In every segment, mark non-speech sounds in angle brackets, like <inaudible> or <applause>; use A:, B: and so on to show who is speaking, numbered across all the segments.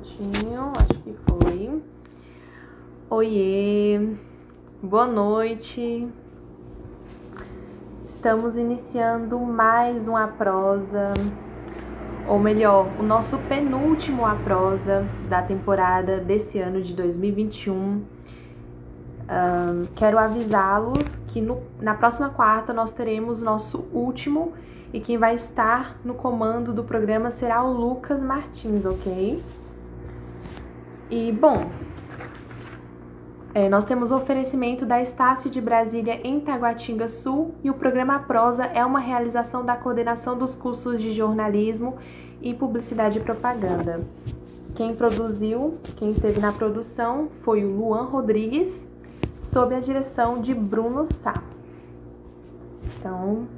A: minutinho, acho que foi. Oiê, boa noite. Estamos iniciando mais uma prosa, ou melhor, o nosso penúltimo a prosa da temporada desse ano de 2021. Um, quero avisá-los que no, na próxima quarta nós teremos nosso último e quem vai estar no comando do programa será o Lucas Martins, ok? E bom, é, nós temos o oferecimento da Estácio de Brasília em Taguatinga Sul e o programa Prosa é uma realização da coordenação dos cursos de jornalismo e publicidade e propaganda. Quem produziu, quem esteve na produção foi o Luan Rodrigues, sob a direção de Bruno Sá. Então,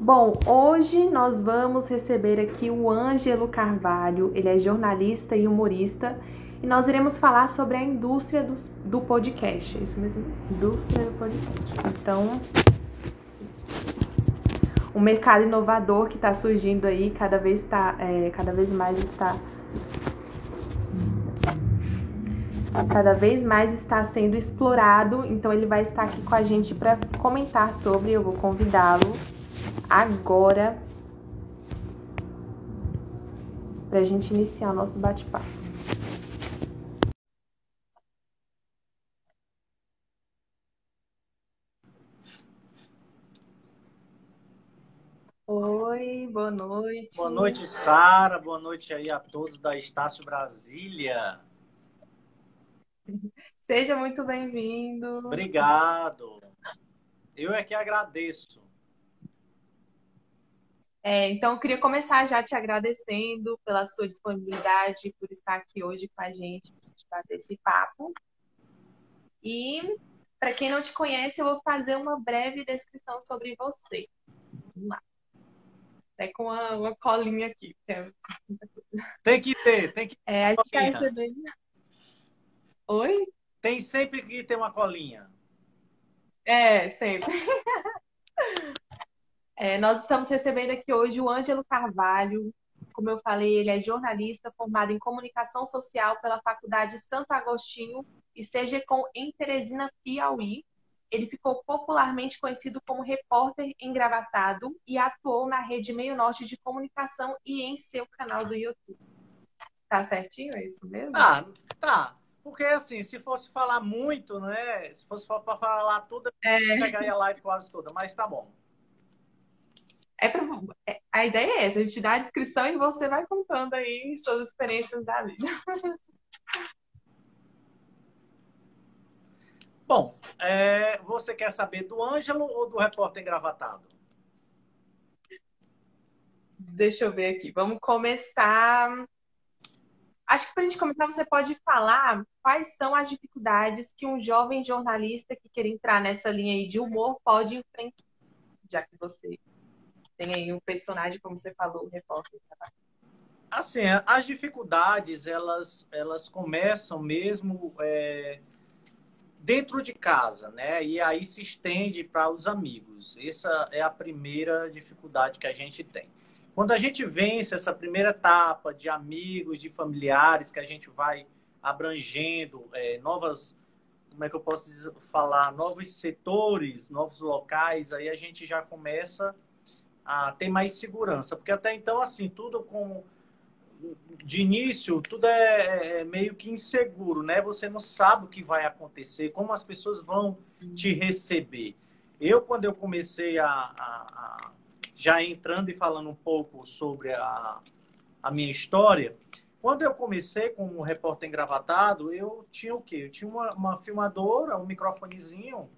A: Bom, hoje nós vamos receber aqui o Ângelo Carvalho, ele é jornalista e humorista, e nós iremos falar sobre a indústria do, do podcast. É isso mesmo? Indústria do podcast. Então, o mercado inovador que está surgindo aí, cada vez, tá, é, cada vez mais está. Cada vez mais está sendo explorado, então ele vai estar aqui com a gente para comentar sobre. Eu vou convidá-lo agora para a gente iniciar o nosso bate-papo. Oi, boa noite.
B: Boa noite, Sara. Boa noite aí a todos da Estácio Brasília.
A: Seja muito bem-vindo.
B: Obrigado. Eu é que agradeço.
A: É, então, eu queria começar já te agradecendo pela sua disponibilidade, por estar aqui hoje com a gente, para gente bater esse papo. E, para quem não te conhece, eu vou fazer uma breve descrição sobre você. Vamos lá. Até com uma, uma colinha aqui.
B: É tem que ter, tem que ter.
A: É, a gente recebendo. Oi?
B: Tem sempre que ter uma colinha.
A: É, sempre. <laughs> É, nós estamos recebendo aqui hoje o Ângelo Carvalho. Como eu falei, ele é jornalista formado em comunicação social pela Faculdade Santo Agostinho e com em Teresina, Piauí. Ele ficou popularmente conhecido como repórter engravatado e atuou na rede Meio Norte de Comunicação e em seu canal do YouTube. Tá certinho é isso mesmo?
B: Ah, tá. Porque assim, se fosse falar muito, né? Se fosse para falar tudo, eu é... pegaria a live quase toda, mas tá bom.
A: É pra, é, a ideia é essa, a gente dá a descrição e você vai contando aí suas experiências da vida. <laughs>
B: Bom, é, você quer saber do Ângelo ou do repórter engravatado?
A: Deixa eu ver aqui. Vamos começar. Acho que para a gente começar, você pode falar quais são as dificuldades que um jovem jornalista que quer entrar nessa linha aí de humor pode enfrentar, já que você tem aí um personagem, como você falou, o repórter.
B: Assim, as dificuldades, elas, elas começam mesmo é, dentro de casa, né? E aí se estende para os amigos. Essa é a primeira dificuldade que a gente tem. Quando a gente vence essa primeira etapa de amigos, de familiares, que a gente vai abrangendo é, novas, como é que eu posso falar, novos setores, novos locais, aí a gente já começa a ter mais segurança. Porque até então, assim, tudo com. De início, tudo é, é meio que inseguro, né? Você não sabe o que vai acontecer, como as pessoas vão te receber. Eu, quando eu comecei a, a, a já entrando e falando um pouco sobre a, a minha história, quando eu comecei como repórter engravatado, eu tinha o quê? Eu tinha uma, uma filmadora, um microfonezinho,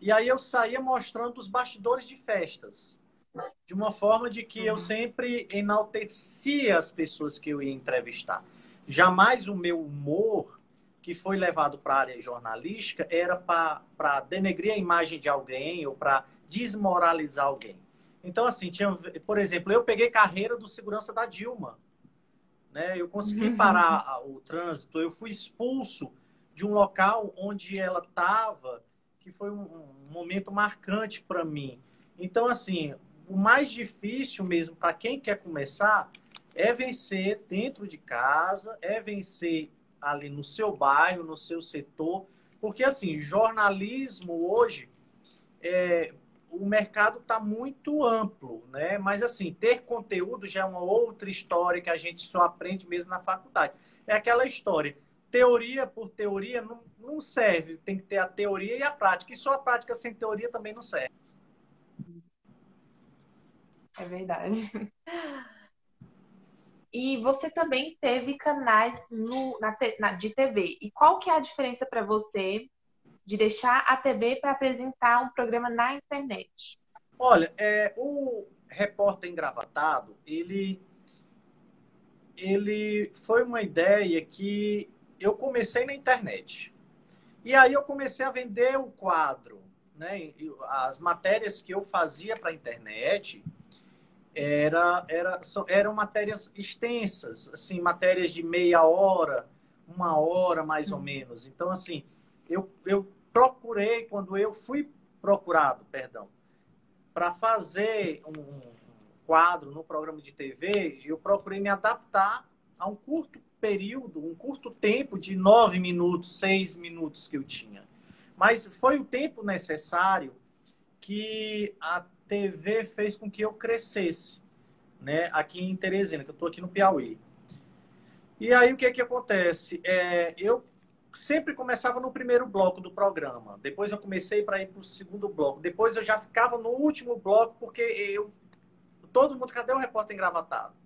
B: e aí eu saía mostrando os bastidores de festas. De uma forma de que eu uhum. sempre enaltecia as pessoas que eu ia entrevistar. Jamais o meu humor, que foi levado para a área jornalística, era para denegrir a imagem de alguém ou para desmoralizar alguém. Então, assim, tinha, por exemplo, eu peguei carreira do segurança da Dilma. Né? Eu consegui uhum. parar o trânsito, eu fui expulso de um local onde ela estava que foi um, um momento marcante para mim. Então, assim, o mais difícil mesmo para quem quer começar é vencer dentro de casa, é vencer ali no seu bairro, no seu setor, porque assim, jornalismo hoje, é, o mercado está muito amplo, né? Mas assim, ter conteúdo já é uma outra história que a gente só aprende mesmo na faculdade. É aquela história, teoria por teoria não, não serve, tem que ter a teoria e a prática. E só a prática sem teoria também não serve.
A: É verdade. E você também teve canais no, na, na, de TV. E qual que é a diferença para você de deixar a TV para apresentar um programa na internet?
B: Olha, é, o repórter engravatado, ele, ele foi uma ideia que eu comecei na internet. E aí eu comecei a vender o quadro, né? As matérias que eu fazia para a internet, era, era, eram matérias extensas, assim, matérias de meia hora, uma hora mais ou menos. Então, assim, eu, eu procurei, quando eu fui procurado, perdão, para fazer um quadro no programa de TV, eu procurei me adaptar a um curto período, um curto tempo de nove minutos, seis minutos que eu tinha. Mas foi o tempo necessário que a TV fez com que eu crescesse, né? Aqui em Teresina, que eu estou aqui no Piauí. E aí o que que acontece? É, eu sempre começava no primeiro bloco do programa. Depois eu comecei para ir para o segundo bloco. Depois eu já ficava no último bloco porque eu todo mundo cadê o repórter engravatado?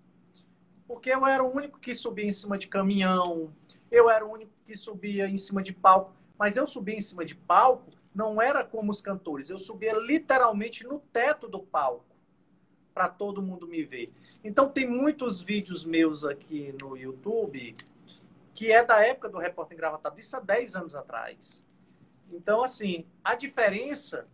B: Porque eu era o único que subia em cima de caminhão. Eu era o único que subia em cima de palco. Mas eu subia em cima de palco não era como os cantores, eu subia literalmente no teto do palco para todo mundo me ver. Então tem muitos vídeos meus aqui no YouTube que é da época do repórter engravatado, isso há 10 anos atrás. Então, assim, a diferença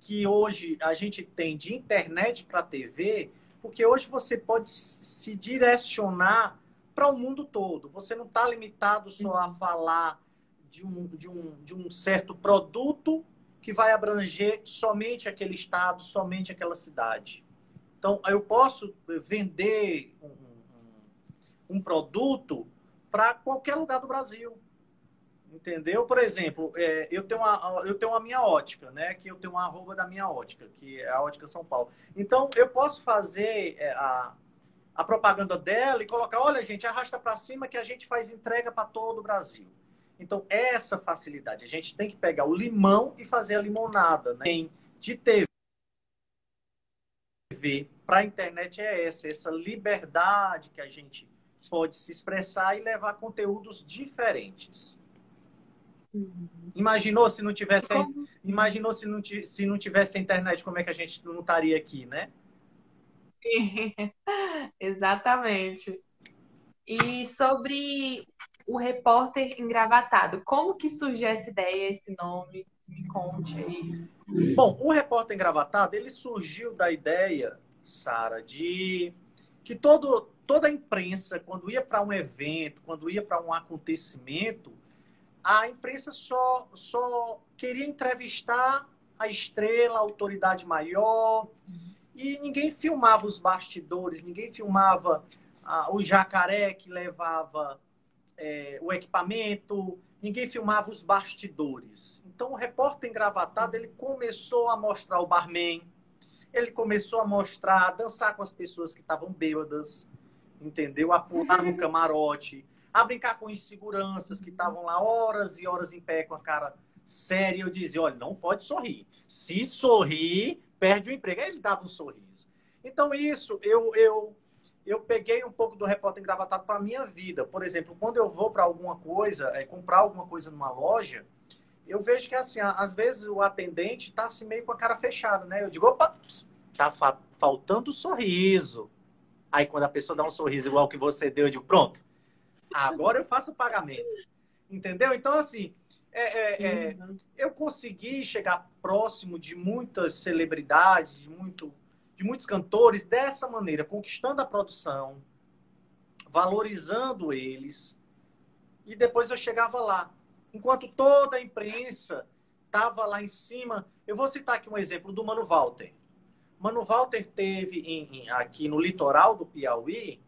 B: que hoje a gente tem de internet para TV, porque hoje você pode se direcionar para o mundo todo. Você não está limitado só a falar de um, de, um, de um certo produto que vai abranger somente aquele estado, somente aquela cidade. Então, eu posso vender um, um, um produto para qualquer lugar do Brasil. Entendeu? Por exemplo, é, eu, tenho uma, eu tenho a minha ótica, né? Que eu tenho uma arroba da minha ótica, que é a ótica São Paulo. Então, eu posso fazer é, a, a propaganda dela e colocar, olha, gente, arrasta para cima que a gente faz entrega para todo o Brasil. Então, essa facilidade. A gente tem que pegar o limão e fazer a limonada. Né? De TV para a internet é essa, essa liberdade que a gente pode se expressar e levar conteúdos diferentes. Uhum. Imaginou se não tivesse, imaginou se não, se não tivesse internet, como é que a gente não estaria aqui, né? <laughs>
A: Exatamente. E sobre o repórter engravatado. Como que surgiu essa ideia, esse nome? Me conte aí.
B: Bom, o repórter engravatado, ele surgiu da ideia, Sara, de que todo, toda a imprensa, quando ia para um evento, quando ia para um acontecimento, a imprensa só, só queria entrevistar a estrela, a autoridade maior, e ninguém filmava os bastidores, ninguém filmava ah, o jacaré que levava é, o equipamento, ninguém filmava os bastidores. Então, o repórter engravatado, ele começou a mostrar o barman, ele começou a mostrar, a dançar com as pessoas que estavam bêbadas, entendeu? A pular no <laughs> camarote, a brincar com inseguranças que estavam lá horas e horas em pé com a cara séria. Eu dizia, olha, não pode sorrir. Se sorrir, perde o emprego. Aí ele dava um sorriso. Então, isso, eu, eu eu peguei um pouco do repórter engravatado para a minha vida. Por exemplo, quando eu vou para alguma coisa, é, comprar alguma coisa numa loja, eu vejo que, assim, às vezes o atendente está assim, meio com a cara fechada, né? Eu digo, opa, tá fa faltando sorriso. Aí, quando a pessoa dá um sorriso igual que você deu, eu digo, pronto, agora eu faço o pagamento. Entendeu? Então, assim, é, é, é, eu consegui chegar próximo de muitas celebridades, de muito de muitos cantores dessa maneira, conquistando a produção, valorizando eles. E depois eu chegava lá. Enquanto toda a imprensa estava lá em cima. Eu vou citar aqui um exemplo do Mano Walter. Mano Walter teve em, em, aqui no litoral do Piauí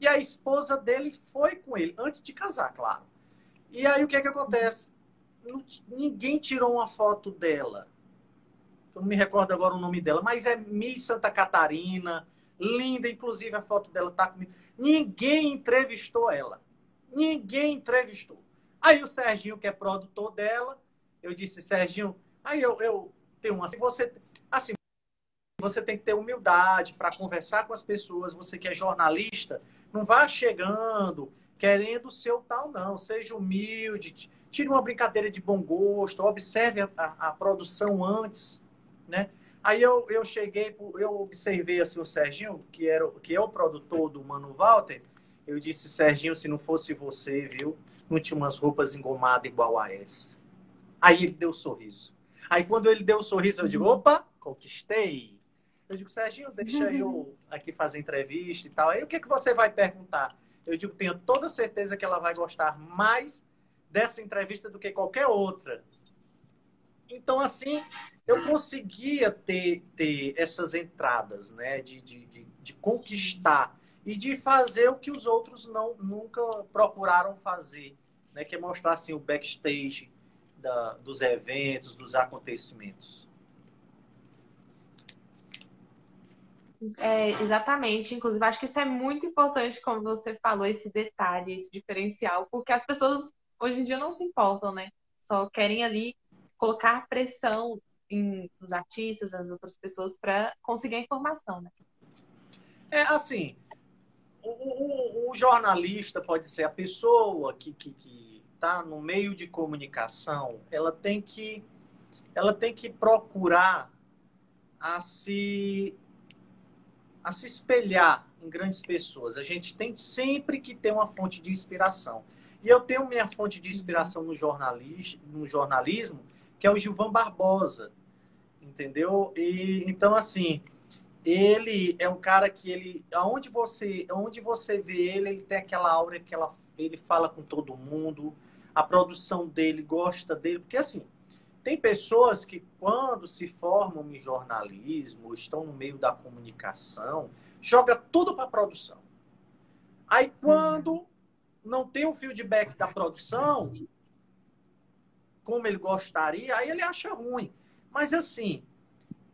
B: e a esposa dele foi com ele, antes de casar, claro. E aí o que é que acontece? Ninguém tirou uma foto dela. Eu não me recordo agora o nome dela, mas é Miss Santa Catarina, linda, inclusive a foto dela tá comigo. Ninguém entrevistou ela. Ninguém entrevistou. Aí o Serginho, que é produtor dela, eu disse, Serginho, aí eu, eu tenho uma. Você, assim, você tem que ter humildade para conversar com as pessoas. Você que é jornalista, não vá chegando querendo o tal, não. Seja humilde, tire uma brincadeira de bom gosto, observe a, a, a produção antes, né? Aí eu, eu cheguei, eu observei assim o Serginho, que, era, que é o produtor do Mano Walter. Eu disse, Serginho, se não fosse você, viu? Não tinha umas roupas engomadas igual a essa. Aí ele deu um sorriso. Aí quando ele deu um sorriso, eu digo, opa, conquistei. Eu digo, Serginho, deixa uhum. eu aqui fazer entrevista e tal. Aí o que, que você vai perguntar? Eu digo, tenho toda certeza que ela vai gostar mais dessa entrevista do que qualquer outra. Então, assim, eu conseguia ter, ter essas entradas, né? De, de, de, de, conquistar e de fazer o que os outros não nunca procuraram fazer, né? Que é mostrar, assim, o backstage da, dos eventos, dos acontecimentos.
A: É, exatamente. Inclusive, acho que isso é muito importante, como você falou, esse detalhe, esse diferencial, porque as pessoas hoje em dia não se importam, né? Só querem ali colocar pressão em, nos artistas, nas outras pessoas, para conseguir a informação, né?
B: É assim, o, o, o, jornalista pode ser a pessoa que que, que tá no meio de comunicação, ela tem que ela tem que procurar a se a se espelhar em grandes pessoas. A gente tem sempre que ter uma fonte de inspiração. E eu tenho minha fonte de inspiração no, jornalismo, no jornalismo, que é o Gilvan Barbosa, entendeu? E então assim, ele é um cara que ele, aonde você, aonde você vê ele, ele tem aquela aura que ela, ele fala com todo mundo, a produção dele gosta dele, porque assim, tem pessoas que, quando se formam em jornalismo, estão no meio da comunicação, joga tudo para a produção. Aí, quando não tem o feedback da produção, como ele gostaria, aí ele acha ruim. Mas, assim,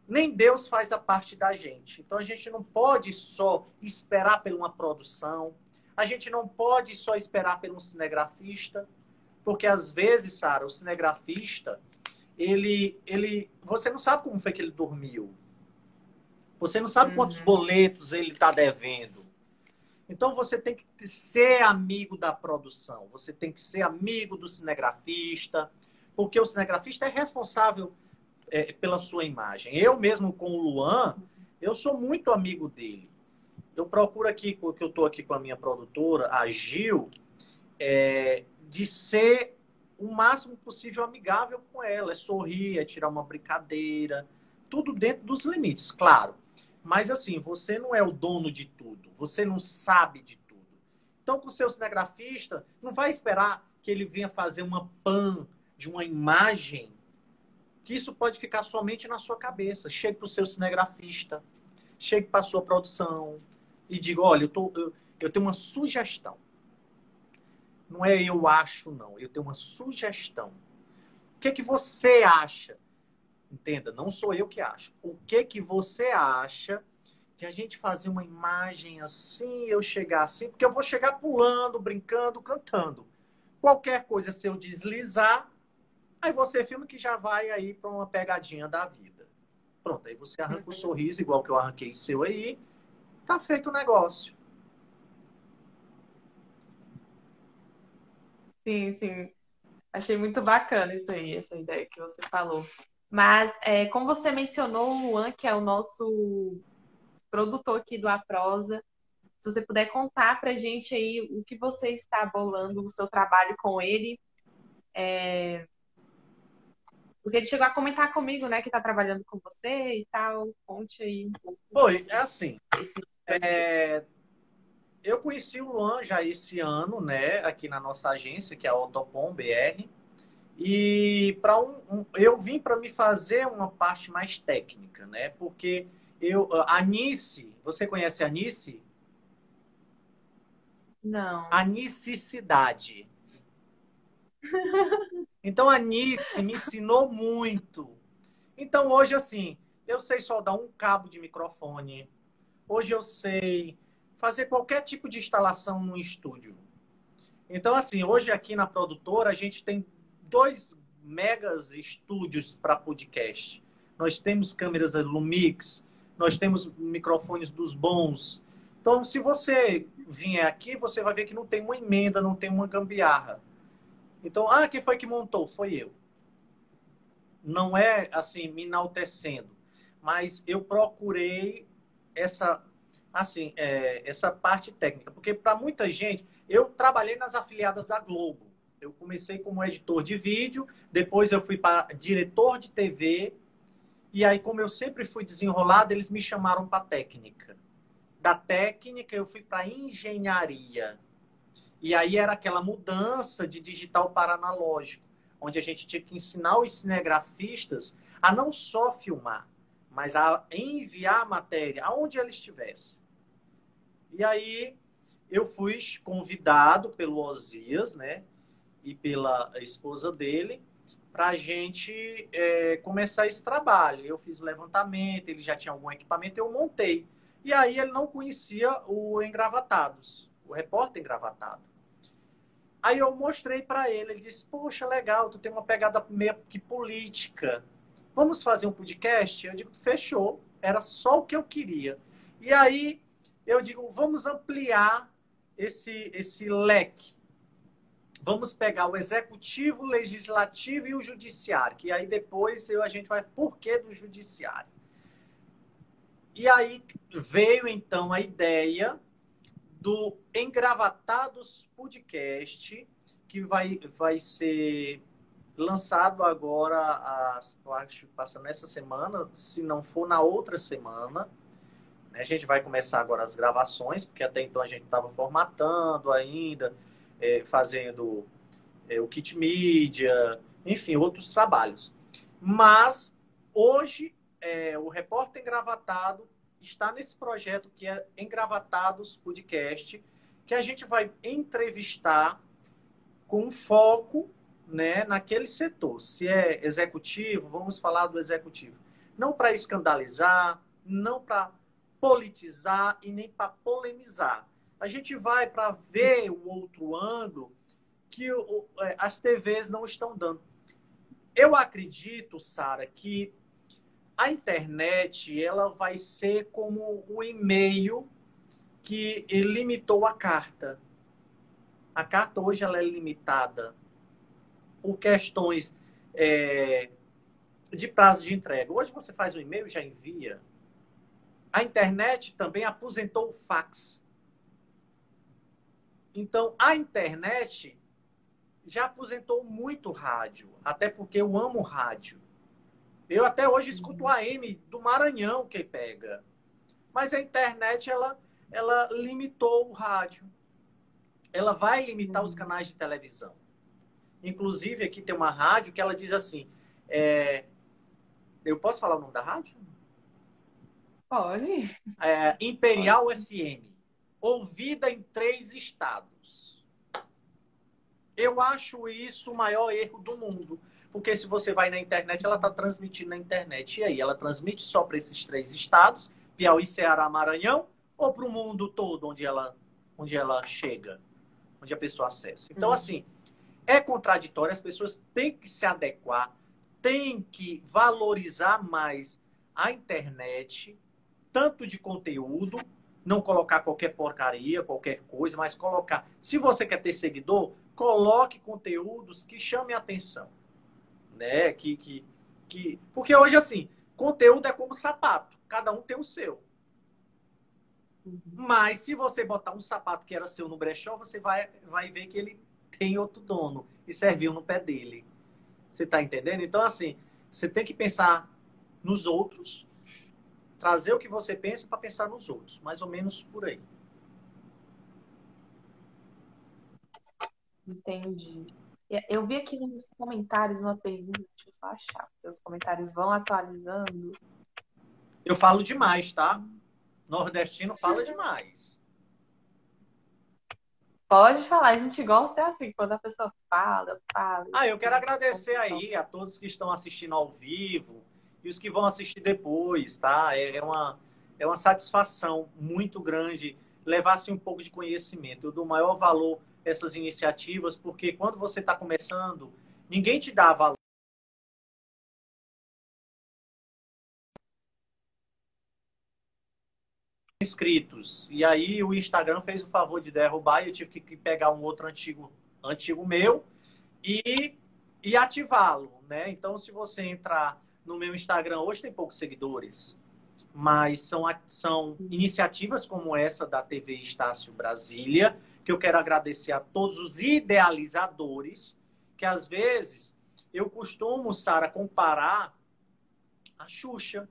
B: nem Deus faz a parte da gente. Então, a gente não pode só esperar por uma produção, a gente não pode só esperar por um cinegrafista, porque, às vezes, Sara, o cinegrafista ele, ele, você não sabe como foi que ele dormiu. Você não sabe uhum. quantos boletos ele está devendo. Então você tem que ser amigo da produção, você tem que ser amigo do cinegrafista, porque o cinegrafista é responsável é, pela sua imagem. Eu mesmo com o Luan, eu sou muito amigo dele. Eu procuro aqui, porque eu estou aqui com a minha produtora, a Gil, é, de ser o máximo possível amigável com ela. É sorrir, é tirar uma brincadeira, tudo dentro dos limites, claro. Mas assim, você não é o dono de tudo, você não sabe de tudo. Então, com o seu cinegrafista, não vai esperar que ele venha fazer uma pan de uma imagem, que isso pode ficar somente na sua cabeça. Chegue para o seu cinegrafista, chegue para a sua produção e diga: olha, eu, tô, eu, eu tenho uma sugestão não é eu acho, não. Eu tenho uma sugestão. O que, que você acha? Entenda, não sou eu que acho. O que, que você acha de a gente fazer uma imagem assim, eu chegar assim? Porque eu vou chegar pulando, brincando, cantando. Qualquer coisa, se eu deslizar, aí você filma que já vai aí para uma pegadinha da vida. Pronto, aí você arranca o sorriso, igual que eu arranquei seu aí. Tá feito o negócio.
A: Sim, sim. Achei muito bacana isso aí, essa ideia que você falou. Mas, é, como você mencionou, o Luan, que é o nosso produtor aqui do Aprosa, se você puder contar pra gente aí o que você está bolando, o seu trabalho com ele. É... Porque ele chegou a comentar comigo, né, que está trabalhando com você e tal. Conte aí um pouco.
B: Foi, é assim. Esse... É, eu conheci o Luan já esse ano, né, aqui na nossa agência, que é a Autopom BR. E para um, um, eu vim para me fazer uma parte mais técnica, né? Porque Eu, a Anice, você conhece a Anice?
A: Não.
B: A necessidade. <laughs> Então a Anice me ensinou muito. Então hoje, assim, eu sei soldar um cabo de microfone. Hoje eu sei fazer qualquer tipo de instalação no estúdio. Então, assim, hoje aqui na produtora a gente tem dois megas estúdios para podcast. Nós temos câmeras Lumix, nós temos microfones dos bons. Então, se você vier aqui, você vai ver que não tem uma emenda, não tem uma gambiarra. Então, ah, quem foi que montou? Foi eu. Não é assim me enaltecendo, mas eu procurei essa assim é, essa parte técnica, porque para muita gente eu trabalhei nas afiliadas da Globo. Eu comecei como editor de vídeo, depois eu fui para diretor de TV, e aí, como eu sempre fui desenrolado, eles me chamaram para técnica. Da técnica, eu fui para engenharia. E aí era aquela mudança de digital para analógico, onde a gente tinha que ensinar os cinegrafistas a não só filmar, mas a enviar matéria aonde ela estivesse. E aí eu fui convidado pelo Osias, né, e pela esposa dele, para a gente é, começar esse trabalho. Eu fiz levantamento, ele já tinha algum equipamento, eu montei. E aí ele não conhecia o Engravatados, o repórter Engravatado. Aí eu mostrei para ele, ele disse: Poxa, legal, tu tem uma pegada meio que política. Vamos fazer um podcast? Eu digo: Fechou, era só o que eu queria. E aí eu digo: Vamos ampliar esse, esse leque vamos pegar o executivo, o legislativo e o judiciário, que aí depois eu, a gente vai por que do judiciário. E aí veio então a ideia do Engravatados Podcast, que vai, vai ser lançado agora, eu acho, passando essa semana, se não for na outra semana. A gente vai começar agora as gravações, porque até então a gente estava formatando ainda, é, fazendo é, o kit mídia, enfim, outros trabalhos. Mas hoje é, o Repórter Engravatado está nesse projeto que é Engravatados Podcast, que a gente vai entrevistar com foco né, naquele setor. Se é executivo, vamos falar do executivo. Não para escandalizar, não para politizar e nem para polemizar a gente vai para ver o outro ângulo que o, é, as TVs não estão dando. Eu acredito, Sara, que a internet ela vai ser como o e-mail que limitou a carta. A carta hoje ela é limitada por questões é, de prazo de entrega. Hoje você faz um e-mail já envia. A internet também aposentou o fax. Então, a internet já aposentou muito rádio, até porque eu amo rádio. Eu até hoje escuto o AM do Maranhão que pega. Mas a internet, ela, ela limitou o rádio. Ela vai limitar os canais de televisão. Inclusive, aqui tem uma rádio que ela diz assim: é... eu posso falar o nome da rádio?
A: Pode.
B: É, Imperial Pode. FM ouvida em três estados. Eu acho isso o maior erro do mundo. Porque se você vai na internet, ela está transmitindo na internet. E aí, ela transmite só para esses três estados, Piauí, Ceará, Maranhão, ou para o mundo todo onde ela, onde ela chega, onde a pessoa acessa. Então, hum. assim, é contraditório, as pessoas têm que se adequar, têm que valorizar mais a internet, tanto de conteúdo não colocar qualquer porcaria, qualquer coisa, mas colocar. Se você quer ter seguidor, coloque conteúdos que chamem a atenção. Né? Que, que, que... Porque hoje, assim, conteúdo é como sapato, cada um tem o seu. Uhum. Mas se você botar um sapato que era seu no brechó, você vai, vai ver que ele tem outro dono e serviu no pé dele. Você está entendendo? Então, assim, você tem que pensar nos outros trazer o que você pensa para pensar nos outros, mais ou menos por aí.
A: Entendi. Eu vi aqui nos comentários uma pergunta, deixa eu só achar, porque os comentários vão atualizando.
B: Eu falo demais, tá? Nordestino fala demais.
A: Pode falar, a gente gosta é assim, quando a pessoa fala, fala.
B: Ah, eu quero agradecer aí a todos que estão assistindo ao vivo e os que vão assistir depois, tá? É, é uma, é uma satisfação muito grande levar-se um pouco de conhecimento. Eu dou maior valor a essas iniciativas, porque quando você está começando, ninguém te dá valor. inscritos. E aí o Instagram fez o favor de derrubar e eu tive que pegar um outro antigo, antigo meu e, e ativá-lo, né? Então, se você entrar no meu Instagram, hoje tem poucos seguidores, mas são, são iniciativas como essa da TV Estácio Brasília, que eu quero agradecer a todos os idealizadores, que às vezes eu costumo, Sara, comparar a Xuxa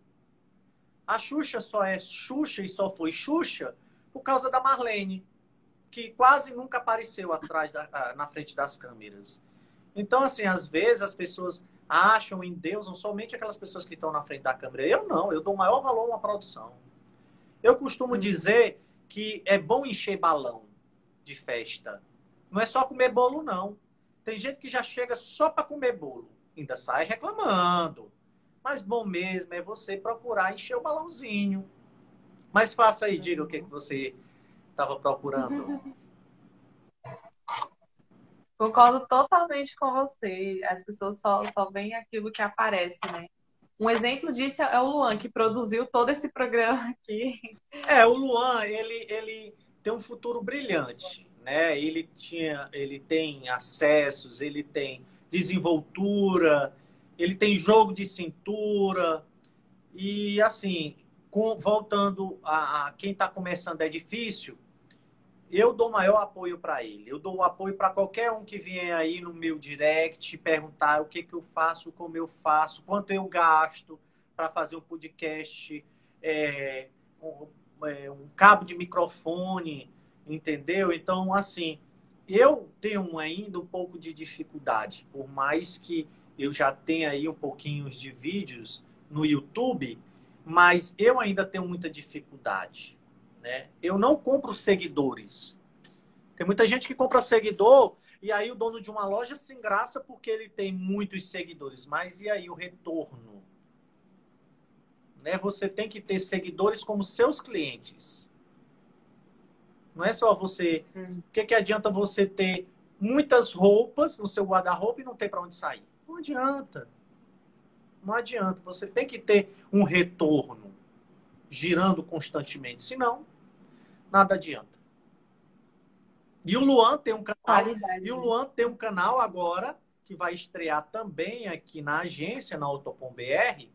B: a Xuxa só é Xuxa e só foi Xuxa por causa da Marlene, que quase nunca apareceu atrás da, na frente das câmeras. Então, assim, às vezes as pessoas acham em Deus não somente aquelas pessoas que estão na frente da câmera. Eu não, eu dou o maior valor a uma produção. Eu costumo hum. dizer que é bom encher balão de festa. Não é só comer bolo, não. Tem gente que já chega só para comer bolo, ainda sai reclamando. Mas bom mesmo é você procurar encher o balãozinho. Mas faça aí, diga o que, que você estava procurando. <laughs>
A: Concordo totalmente com você. As pessoas só, só veem aquilo que aparece, né? Um exemplo disso é o Luan, que produziu todo esse programa aqui.
B: É, o Luan, ele, ele tem um futuro brilhante, né? Ele, tinha, ele tem acessos, ele tem desenvoltura, ele tem jogo de cintura. E assim, com, voltando a, a quem está começando é difícil, eu dou maior apoio para ele. Eu dou apoio para qualquer um que vier aí no meu direct perguntar o que, que eu faço, como eu faço, quanto eu gasto para fazer um podcast, é, um, é, um cabo de microfone, entendeu? Então, assim, eu tenho ainda um pouco de dificuldade, por mais que eu já tenho aí um pouquinho de vídeos no YouTube, mas eu ainda tenho muita dificuldade. Né? Eu não compro seguidores. Tem muita gente que compra seguidor e aí o dono de uma loja se engraça porque ele tem muitos seguidores. Mas e aí o retorno? Né? Você tem que ter seguidores como seus clientes. Não é só você. Hum. O que, que adianta você ter muitas roupas no seu guarda-roupa e não ter para onde sair? Não adianta. Não adianta. Você tem que ter um retorno girando constantemente. Senão, nada adianta. E o Luan tem um canal. Qualidade. E o Luan tem um canal agora que vai estrear também aqui na agência, na Autopom BR,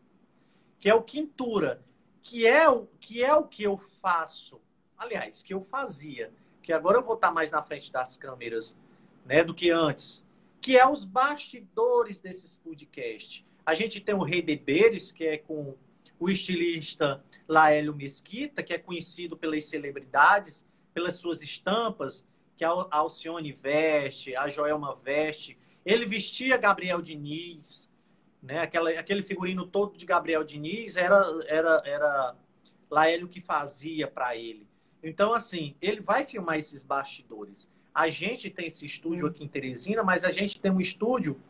B: que é o Quintura, que é o que é o que eu faço. Aliás, que eu fazia, que agora eu vou estar mais na frente das câmeras, né, do que antes que é os bastidores desses podcasts. A gente tem o Rei Beberes, que é com o estilista Laélio Mesquita, que é conhecido pelas celebridades, pelas suas estampas, que a Alcione veste, a Joelma veste. Ele vestia Gabriel Diniz, né? Aquela, aquele figurino todo de Gabriel Diniz era, era, era Laélio que fazia para ele. Então, assim, ele vai filmar esses bastidores. A gente tem esse estúdio aqui em Teresina, mas a gente tem um estúdio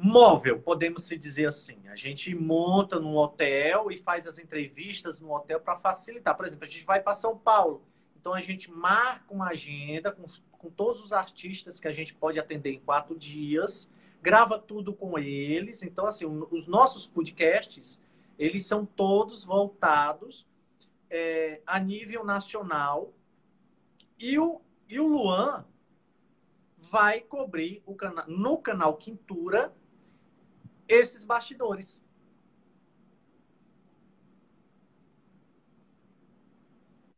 B: móvel, podemos se dizer assim. A gente monta num hotel e faz as entrevistas no hotel para facilitar. Por exemplo, a gente vai para São Paulo. Então a gente marca uma agenda com, com todos os artistas que a gente pode atender em quatro dias, grava tudo com eles. Então, assim, os nossos podcasts, eles são todos voltados é, a nível nacional. E o e o Luan vai cobrir o cana no canal Quintura esses bastidores.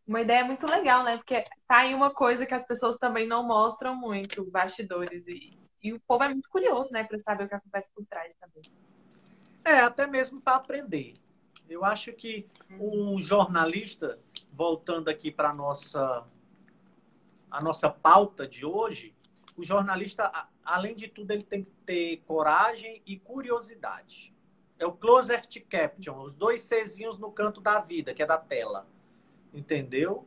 A: Uma ideia muito legal, né? Porque tá aí uma coisa que as pessoas também não mostram muito, bastidores. E, e o povo é muito curioso, né? Para saber o que acontece por trás também.
B: É, até mesmo para aprender. Eu acho que uhum. um jornalista, voltando aqui para nossa a nossa pauta de hoje, o jornalista, além de tudo, ele tem que ter coragem e curiosidade. É o Closert Caption, os dois Czinhos no canto da vida, que é da tela. Entendeu?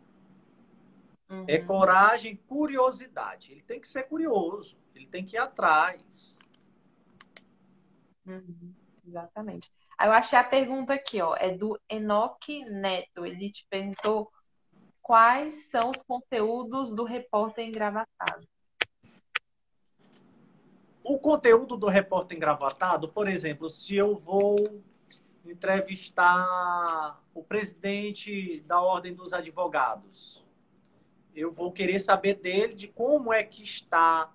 B: Uhum. É coragem, curiosidade. Ele tem que ser curioso, ele tem que ir atrás.
A: Uhum. Exatamente. Aí eu achei a pergunta aqui, ó, é do Enoque Neto. Ele te perguntou quais são os conteúdos do repórter engravatado.
B: O conteúdo do repórter engravatado, por exemplo, se eu vou entrevistar o presidente da Ordem dos Advogados, eu vou querer saber dele de como é que está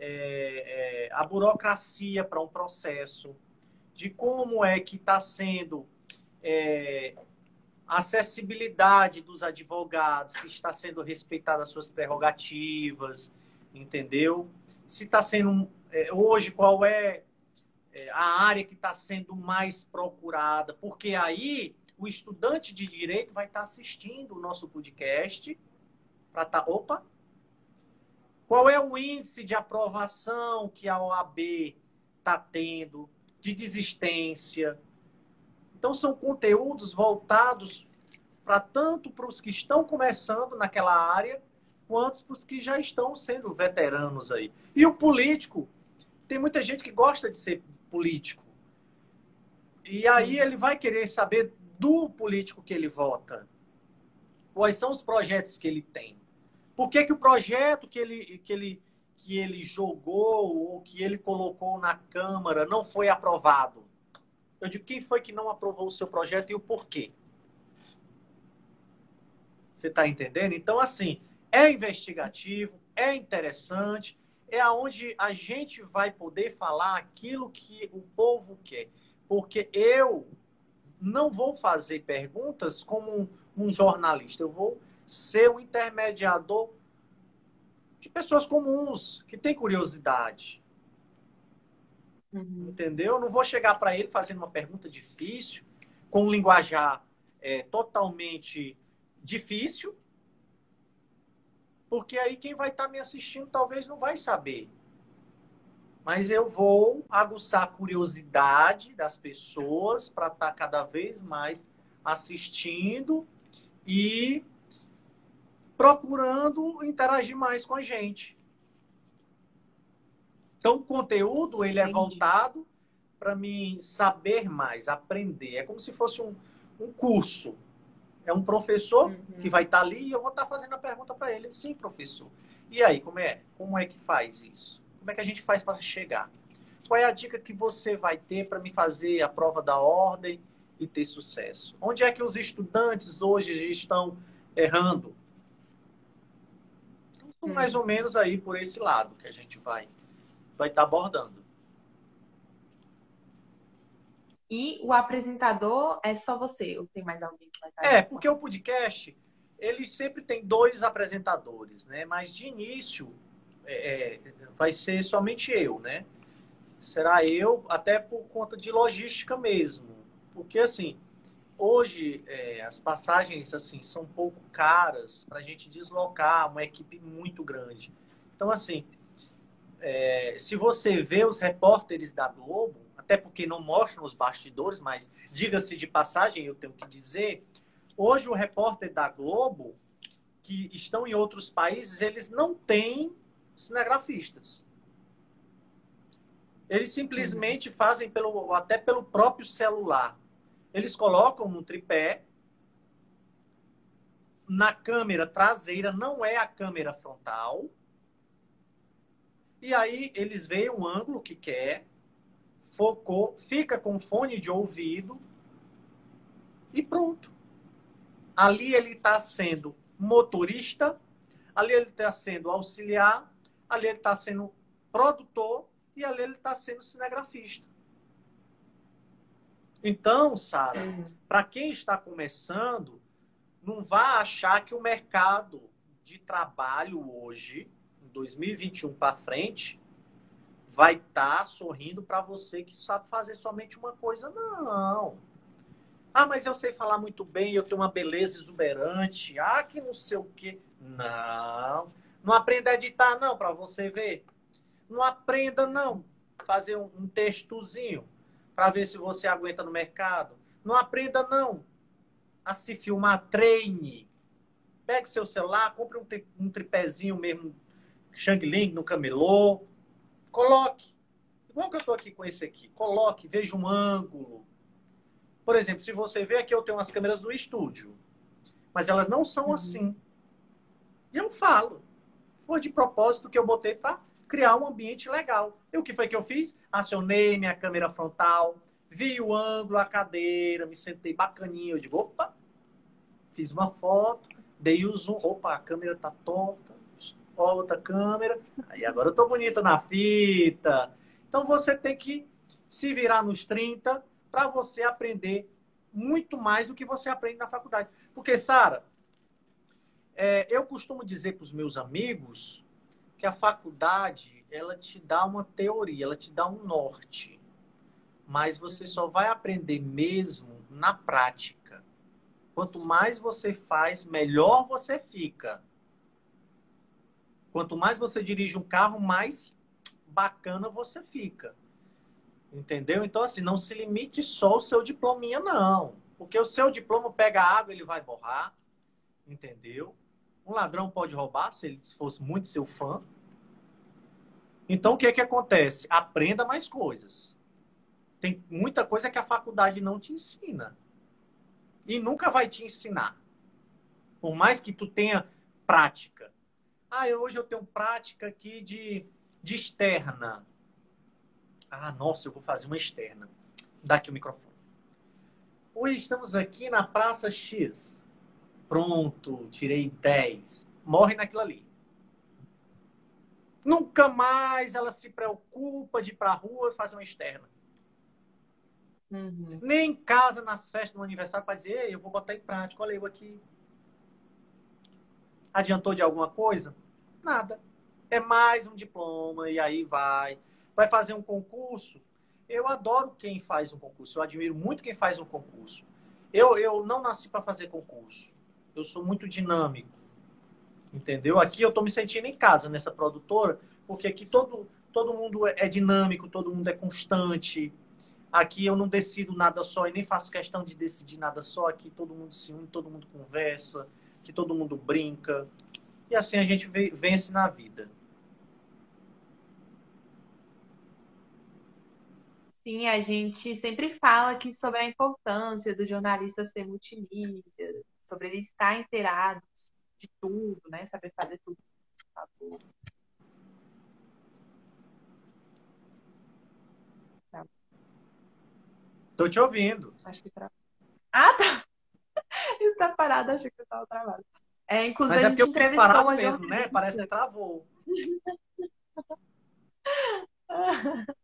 B: é, é, a burocracia para um processo, de como é que está sendo é, a acessibilidade dos advogados, se está sendo respeitada as suas prerrogativas, entendeu? Se está sendo hoje qual é, é a área que está sendo mais procurada, porque aí o estudante de direito vai estar tá assistindo o nosso podcast para estar. Tá, opa! Qual é o índice de aprovação que a OAB está tendo, de desistência? Então, são conteúdos voltados para tanto para os que estão começando naquela área, quanto para os que já estão sendo veteranos aí. E o político tem muita gente que gosta de ser político. E aí ele vai querer saber do político que ele vota. Quais são os projetos que ele tem? Por que, que o projeto que ele, que, ele, que ele jogou ou que ele colocou na Câmara não foi aprovado? Eu digo, quem foi que não aprovou o seu projeto e o porquê? Você está entendendo? Então, assim, é investigativo, é interessante, é aonde a gente vai poder falar aquilo que o povo quer. Porque eu não vou fazer perguntas como um, um jornalista, eu vou ser um intermediador de pessoas comuns, que têm curiosidade. Uhum. Entendeu? Eu não vou chegar para ele fazendo uma pergunta difícil, com um linguajar é, totalmente difícil, porque aí quem vai estar tá me assistindo talvez não vai saber. Mas eu vou aguçar a curiosidade das pessoas para estar tá cada vez mais assistindo e procurando interagir mais com a gente. Então, o conteúdo ele é voltado para mim saber mais, aprender. É como se fosse um, um curso. É um professor uhum. que vai estar tá ali e eu vou estar tá fazendo a pergunta para ele. Sim, professor. E aí, como é? Como é que faz isso? Como é que a gente faz para chegar? Qual é a dica que você vai ter para me fazer a prova da ordem e ter sucesso? Onde é que os estudantes hoje estão errando? Então, hum. Mais ou menos aí por esse lado que a gente vai vai estar tá abordando.
A: E o apresentador é só você, ou tem mais alguém que vai estar?
B: É, porque o podcast, ele sempre tem dois apresentadores, né? Mas de início, é, é, vai ser somente eu, né? Será eu, até por conta de logística mesmo. Porque, assim, hoje é, as passagens, assim, são um pouco caras para a gente deslocar uma equipe muito grande. Então, assim, é, se você vê os repórteres da Globo, até porque não mostram os bastidores, mas diga-se de passagem, eu tenho que dizer, hoje o repórter da Globo, que estão em outros países, eles não têm cinegrafistas. Eles simplesmente uhum. fazem pelo, até pelo próprio celular. Eles colocam no tripé, na câmera traseira, não é a câmera frontal. E aí eles veem o ângulo que quer, focou, fica com fone de ouvido e pronto. Ali ele está sendo motorista, ali ele está sendo auxiliar, ali ele está sendo produtor e ali ele está sendo cinegrafista. Então, Sara, uhum. para quem está começando, não vá achar que o mercado de trabalho hoje, em 2021 para frente, vai estar tá sorrindo para você que sabe fazer somente uma coisa. Não. Ah, mas eu sei falar muito bem, eu tenho uma beleza exuberante. Ah, que não sei o quê. Não. Não aprenda a editar, não, para você ver. Não aprenda, não. Fazer um, um textozinho para ver se você aguenta no mercado. Não aprenda, não, a se filmar. Treine. Pegue seu celular, compre um, um tripézinho mesmo, Shang Ling no camelô. Coloque. Igual que eu estou aqui com esse aqui. Coloque, veja um ângulo. Por exemplo, se você vê aqui, eu tenho umas câmeras do estúdio. Mas elas não são uhum. assim. E eu falo. Foi de propósito que eu botei para criar um ambiente legal. E o que foi que eu fiz? Acionei minha câmera frontal, vi o ângulo, a cadeira, me sentei bacaninho. Eu digo, opa, fiz uma foto, dei o zoom. Opa, a câmera tá torta. Outra câmera. Aí agora eu tô bonita na fita. Então você tem que se virar nos 30 para você aprender muito mais do que você aprende na faculdade. Porque, Sara, é, eu costumo dizer para os meus amigos que a faculdade ela te dá uma teoria, ela te dá um norte, mas você só vai aprender mesmo na prática. Quanto mais você faz, melhor você fica. Quanto mais você dirige um carro, mais bacana você fica. Entendeu? Então, assim, não se limite só ao seu diplominha, não. Porque o seu diploma pega água, ele vai borrar. Entendeu? Um ladrão pode roubar se ele fosse muito seu fã. Então, o que, é que acontece? Aprenda mais coisas. Tem muita coisa que a faculdade não te ensina. E nunca vai te ensinar. Por mais que tu tenha prática. Ah, hoje eu tenho prática aqui de, de externa. Ah, nossa, eu vou fazer uma externa. Dá aqui o microfone. Hoje estamos aqui na Praça X. Pronto, tirei 10. Morre naquilo ali. Nunca mais ela se preocupa de ir para a rua e fazer uma externa. Uhum. Nem em casa, nas festas do aniversário, para dizer, Ei, eu vou botar em prática, olha eu aqui. Adiantou de alguma coisa? Nada. É mais um diploma e aí vai. Vai fazer um concurso? Eu adoro quem faz um concurso. Eu admiro muito quem faz um concurso. Eu, eu não nasci para fazer concurso eu sou muito dinâmico. Entendeu? Aqui eu estou me sentindo em casa nessa produtora, porque aqui todo, todo mundo é dinâmico, todo mundo é constante. Aqui eu não decido nada só e nem faço questão de decidir nada só. Aqui todo mundo se une, todo mundo conversa, que todo mundo brinca. E assim a gente vence na vida.
A: Sim, a gente sempre fala aqui sobre a importância do jornalista ser multimídia, sobre ele estar inteirado de tudo, né? Saber fazer tudo.
B: Tá. Tô te ouvindo.
A: Acho que tra... Ah, tá. Está parado, achei que eu estava travado. É, inclusive, Mas é a gente entrevistou
B: parado uma mesmo, né? Parece que travou. <laughs>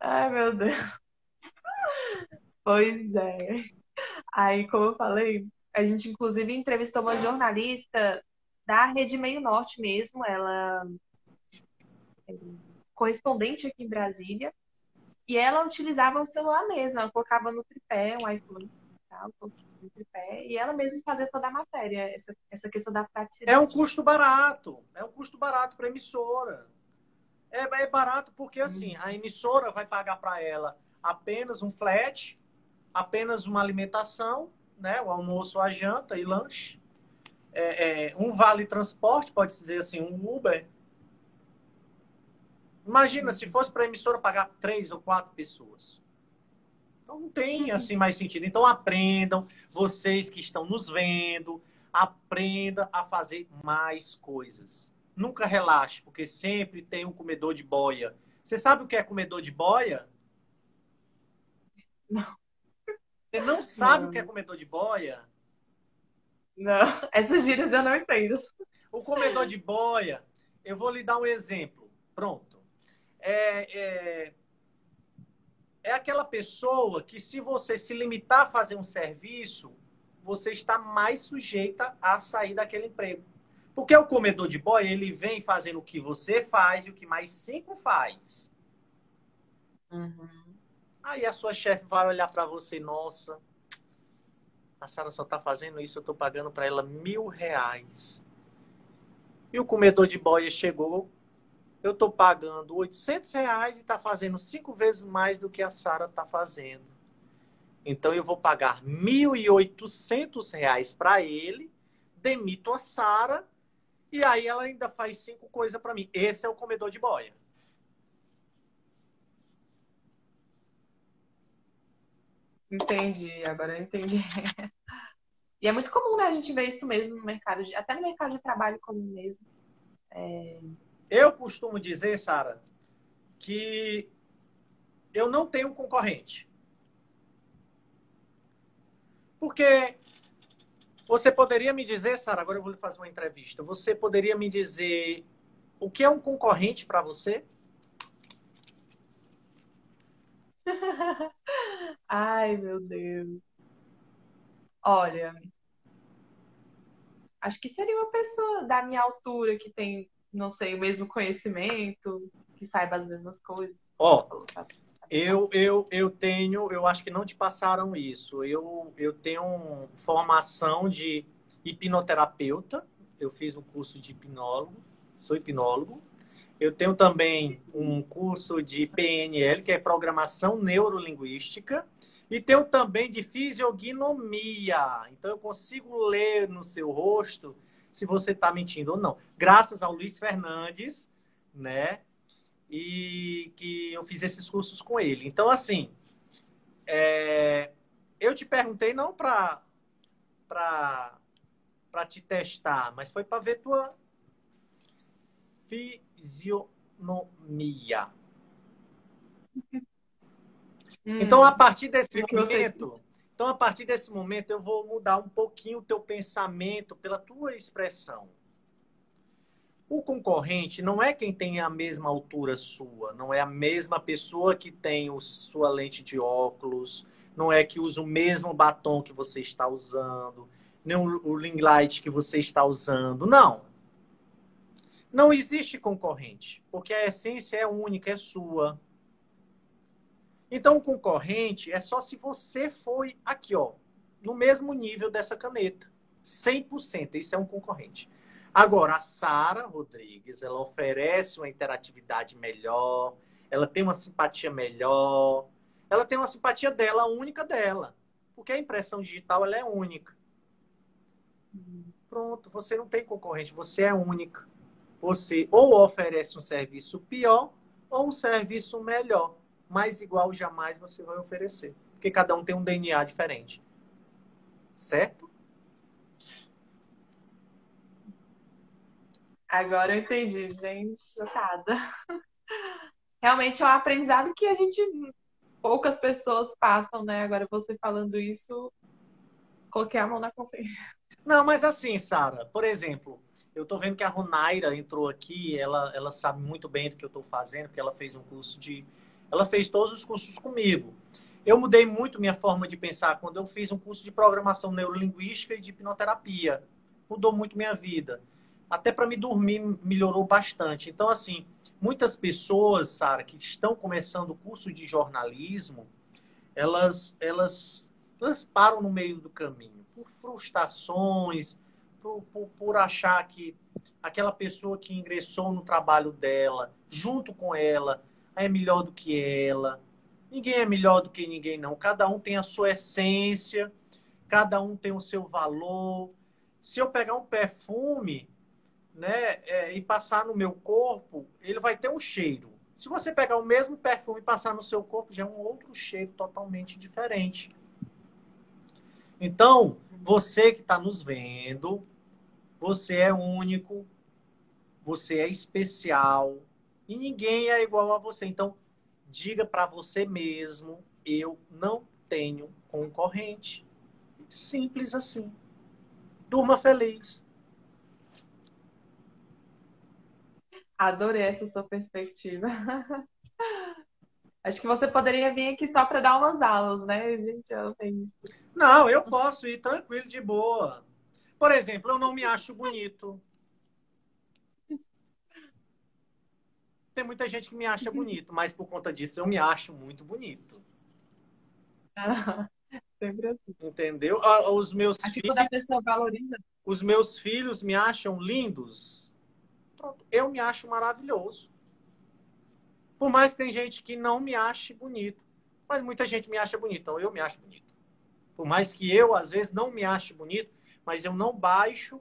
A: Ai, meu Deus. Pois é. Aí, como eu falei, a gente inclusive entrevistou uma jornalista da Rede Meio Norte mesmo, ela é correspondente aqui em Brasília, e ela utilizava o celular mesmo, ela colocava no tripé, um iPhone tal, no tripé, e ela mesma fazia toda a matéria, essa, essa questão da praticidade.
B: É um custo barato, é um custo barato para a emissora. É, é barato porque assim, a emissora vai pagar para ela apenas um flat apenas uma alimentação, né? O almoço, a janta e lanche. É, é, um vale transporte, pode dizer assim, um Uber. Imagina se fosse para a emissora pagar três ou quatro pessoas. Então não tem uhum. assim mais sentido. Então aprendam, vocês que estão nos vendo, aprenda a fazer mais coisas. Nunca relaxe, porque sempre tem um comedor de boia. Você sabe o que é comedor de boia?
A: Não.
B: Você não sabe não. o que é comedor de boia?
A: Não, essas gírias eu não entendo.
B: O comedor de boia, eu vou lhe dar um exemplo. Pronto. É, é, é aquela pessoa que, se você se limitar a fazer um serviço, você está mais sujeita a sair daquele emprego. Porque o comedor de boia, ele vem fazendo o que você faz e o que mais cinco faz. Uhum. Aí a sua chefe vai olhar para você, nossa, a Sara só está fazendo isso, eu estou pagando para ela mil reais. E o comedor de boia chegou, eu estou pagando 800 reais e está fazendo cinco vezes mais do que a Sara está fazendo. Então eu vou pagar 1.800 reais para ele, demito a Sara e aí ela ainda faz cinco coisas para mim. Esse é o comedor de boia.
A: Entendi, agora eu entendi. <laughs> E é muito comum, né, a gente ver isso mesmo no mercado, de, até no mercado de trabalho comum mesmo. É...
B: Eu costumo dizer, Sara, que eu não tenho concorrente. Porque você poderia me dizer, Sara, agora eu vou lhe fazer uma entrevista. Você poderia me dizer o que é um concorrente para você? <laughs>
A: Ai, meu Deus. Olha, acho que seria uma pessoa da minha altura que tem, não sei, o mesmo conhecimento, que saiba as mesmas coisas.
B: Ó, oh, eu, eu, eu tenho, eu acho que não te passaram isso. Eu, eu tenho formação de hipnoterapeuta, eu fiz um curso de hipnólogo, sou hipnólogo. Eu tenho também um curso de PNL, que é Programação Neurolinguística. E tenho também de fisiognomia. Então eu consigo ler no seu rosto se você está mentindo ou não. Graças ao Luiz Fernandes, né? E que eu fiz esses cursos com ele. Então, assim, é... eu te perguntei não para para te testar, mas foi para ver tua fisionomia. Hum. Então, a partir desse momento, então a partir desse momento eu vou mudar um pouquinho o teu pensamento pela tua expressão. O concorrente não é quem tem a mesma altura sua, não é a mesma pessoa que tem o, sua lente de óculos, não é que usa o mesmo batom que você está usando, nem o, o ring light que você está usando. Não. Não existe concorrente, porque a essência é única, é sua. Então, o concorrente é só se você foi aqui, ó, no mesmo nível dessa caneta. 100%. Isso é um concorrente. Agora, a Sara Rodrigues, ela oferece uma interatividade melhor, ela tem uma simpatia melhor, ela tem uma simpatia dela, única dela. Porque a impressão digital, ela é única. Pronto, você não tem concorrente, você é única. Você ou oferece um serviço pior ou um serviço melhor mas igual jamais você vai oferecer. Porque cada um tem um DNA diferente. Certo?
A: Agora eu entendi, gente. Chocada. <laughs> Realmente é um aprendizado que a gente. Poucas pessoas passam, né? Agora você falando isso, coloquei a mão na consciência.
B: Não, mas assim, Sara, por exemplo, eu tô vendo que a Ronaira entrou aqui, ela, ela sabe muito bem do que eu tô fazendo, porque ela fez um curso de ela fez todos os cursos comigo. Eu mudei muito minha forma de pensar quando eu fiz um curso de programação neurolinguística e de hipnoterapia. Mudou muito minha vida. Até para me dormir melhorou bastante. Então, assim, muitas pessoas, Sara, que estão começando o curso de jornalismo, elas, elas, elas param no meio do caminho por frustrações, por, por, por achar que aquela pessoa que ingressou no trabalho dela, junto com ela, é melhor do que ela. Ninguém é melhor do que ninguém, não. Cada um tem a sua essência, cada um tem o seu valor. Se eu pegar um perfume né, é, e passar no meu corpo, ele vai ter um cheiro. Se você pegar o mesmo perfume e passar no seu corpo, já é um outro cheiro totalmente diferente. Então, você que está nos vendo, você é único, você é especial, e ninguém é igual a você. Então, diga para você mesmo: eu não tenho concorrente. Simples assim. Durma feliz.
A: Adorei essa sua perspectiva. <laughs> Acho que você poderia vir aqui só para dar umas aulas, né? Gente, eu tenho isso.
B: Não, eu posso ir tranquilo, de boa. Por exemplo, eu não me acho bonito. Tem muita gente que me acha bonito, mas por conta disso eu me acho muito bonito.
A: Ah, sempre assim.
B: Entendeu? Ah, os meus
A: Acho filhos, que toda pessoa valoriza.
B: Os meus filhos me acham lindos. Pronto, eu me acho maravilhoso. Por mais que tem gente que não me ache bonito, mas muita gente me acha bonito, então eu me acho bonito. Por mais que eu, às vezes, não me ache bonito, mas eu não baixo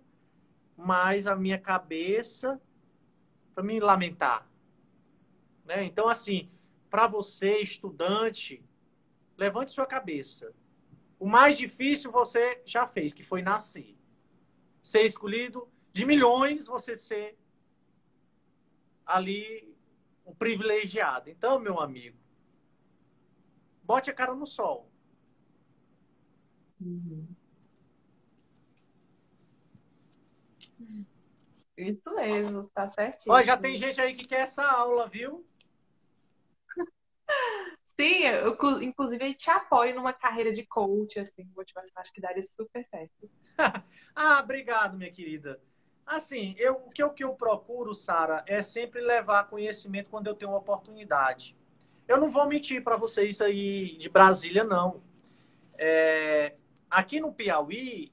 B: mais a minha cabeça para me lamentar. Né? Então, assim, para você, estudante, levante sua cabeça. O mais difícil você já fez, que foi nascer. Ser escolhido de milhões, você ser ali o um privilegiado. Então, meu amigo, bote a cara no sol.
A: Uhum. Isso mesmo, está certinho.
B: Ó, já tem gente aí que quer essa aula, viu?
A: Sim, eu, inclusive te apoio numa carreira de coach, assim, motivação, acho que daria super certo. <laughs>
B: ah, obrigado, minha querida. Assim, eu, o que eu, que eu procuro, Sara, é sempre levar conhecimento quando eu tenho uma oportunidade. Eu não vou mentir para vocês aí de Brasília, não. É, aqui no Piauí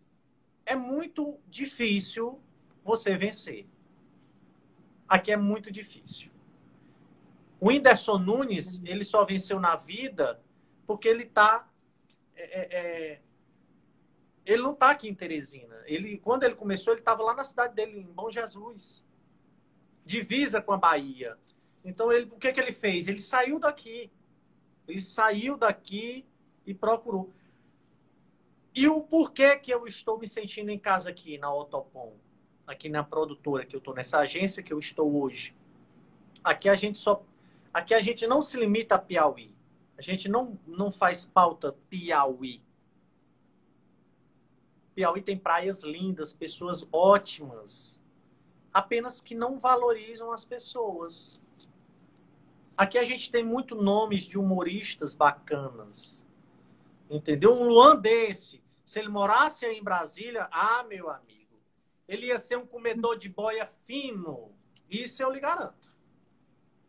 B: é muito difícil você vencer. Aqui é muito difícil. O Whindersson Nunes, ele só venceu na vida porque ele tá. É, é, é ele não está aqui em Teresina. Ele, quando ele começou, ele estava lá na cidade dele, em Bom Jesus. Divisa com a Bahia. Então, ele, o que, que ele fez? Ele saiu daqui. Ele saiu daqui e procurou. E o porquê que eu estou me sentindo em casa aqui na Otopom? aqui na produtora que eu estou, nessa agência que eu estou hoje, aqui a gente só. Aqui a gente não se limita a Piauí. A gente não, não faz pauta Piauí. Piauí tem praias lindas, pessoas ótimas. Apenas que não valorizam as pessoas. Aqui a gente tem muito nomes de humoristas bacanas. Entendeu? Um Luan desse, se ele morasse em Brasília, ah, meu amigo ele ia ser um comedor de boia fino. Isso eu lhe garanto.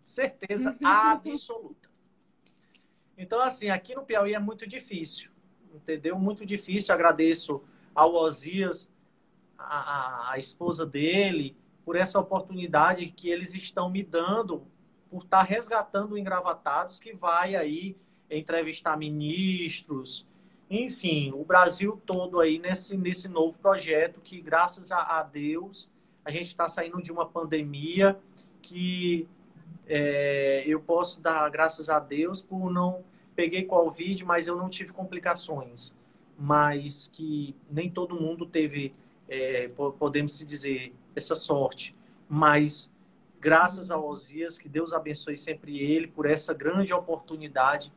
B: Certeza absoluta. Então, assim, aqui no Piauí é muito difícil. Entendeu? Muito difícil. Agradeço ao Osias, a, a, esposa dele, por essa oportunidade que eles estão me dando por estar resgatando o Engravatados, que vai aí entrevistar ministros, enfim, o Brasil todo aí nesse, nesse novo projeto que, graças a, a Deus, a gente está saindo de uma pandemia que é, eu posso dar graças a Deus por não peguei Covid, mas eu não tive complicações. Mas que nem todo mundo teve, é, podemos se dizer, essa sorte. Mas graças a Osias, que Deus abençoe sempre ele por essa grande oportunidade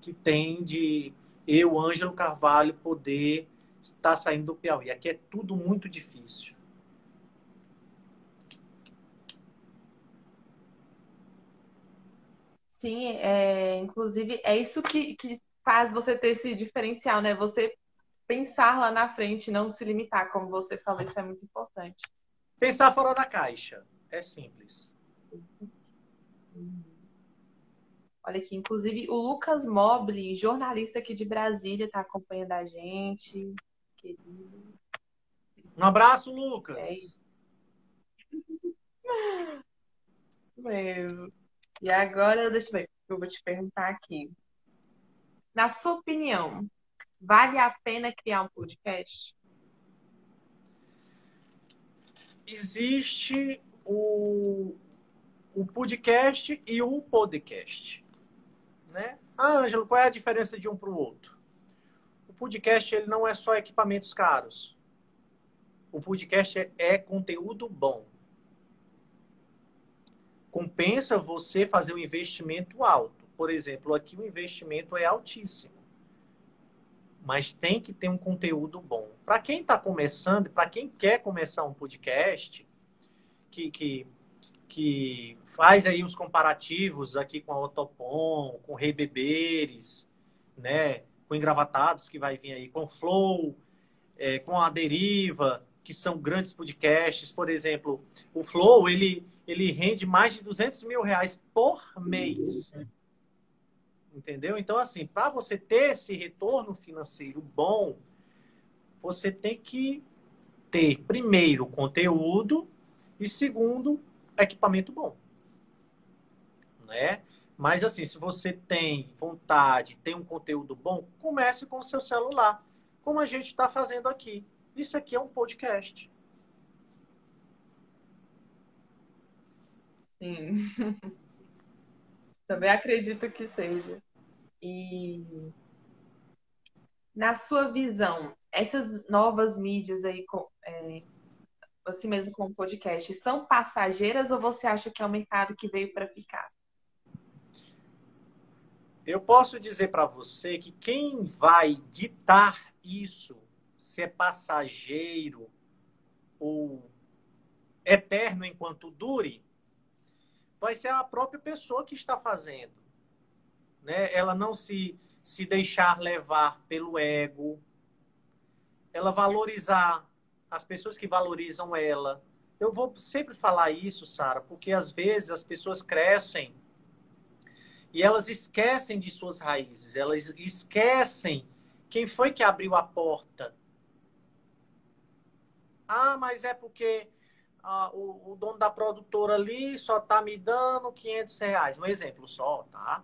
B: que tem de eu, Ângelo Carvalho, poder estar saindo do Piauí. Aqui é tudo muito difícil.
A: Sim, é, inclusive é isso que, que faz você ter esse diferencial, né? Você pensar lá na frente, não se limitar, como você falou, isso é muito importante.
B: Pensar fora da caixa. É simples.
A: Olha aqui, inclusive o Lucas Mobile, jornalista aqui de Brasília, está acompanhando a gente. Querido.
B: Um abraço, Lucas. É. <laughs>
A: Mesmo. E agora, deixa eu ver, eu vou te perguntar aqui. Na sua opinião, vale a pena criar um podcast?
B: Existe o, o podcast e o podcast né? Ah, Ângelo, qual é a diferença de um para o outro? O podcast ele não é só equipamentos caros. O podcast é, é conteúdo bom. Compensa você fazer um investimento alto. Por exemplo, aqui o investimento é altíssimo. Mas tem que ter um conteúdo bom. Para quem está começando, para quem quer começar um podcast, que, que que faz aí os comparativos aqui com a Otopon, com Rei Beberes, né? com Engravatados, que vai vir aí, com Flow, é, com a Deriva, que são grandes podcasts. Por exemplo, o Flow, ele, ele rende mais de 200 mil reais por mês. Entendeu? Então, assim, para você ter esse retorno financeiro bom, você tem que ter, primeiro, conteúdo e, segundo, equipamento bom. Né? Mas assim, se você tem vontade, tem um conteúdo bom, comece com o seu celular, como a gente está fazendo aqui. Isso aqui é um podcast.
A: Sim. <laughs> Também acredito que seja. E na sua visão, essas novas mídias aí, é, assim mesmo com o podcast, são passageiras ou você acha que é um mercado que veio para ficar?
B: Eu posso dizer para você que quem vai ditar isso, se é passageiro ou eterno enquanto dure, vai ser a própria pessoa que está fazendo. Né? Ela não se, se deixar levar pelo ego, ela valorizar as pessoas que valorizam ela. Eu vou sempre falar isso, Sara, porque às vezes as pessoas crescem e elas esquecem de suas raízes, elas esquecem quem foi que abriu a porta. Ah, mas é porque ah, o, o, dono da produtora ali só está me dando 500 reais. Um exemplo só, tá?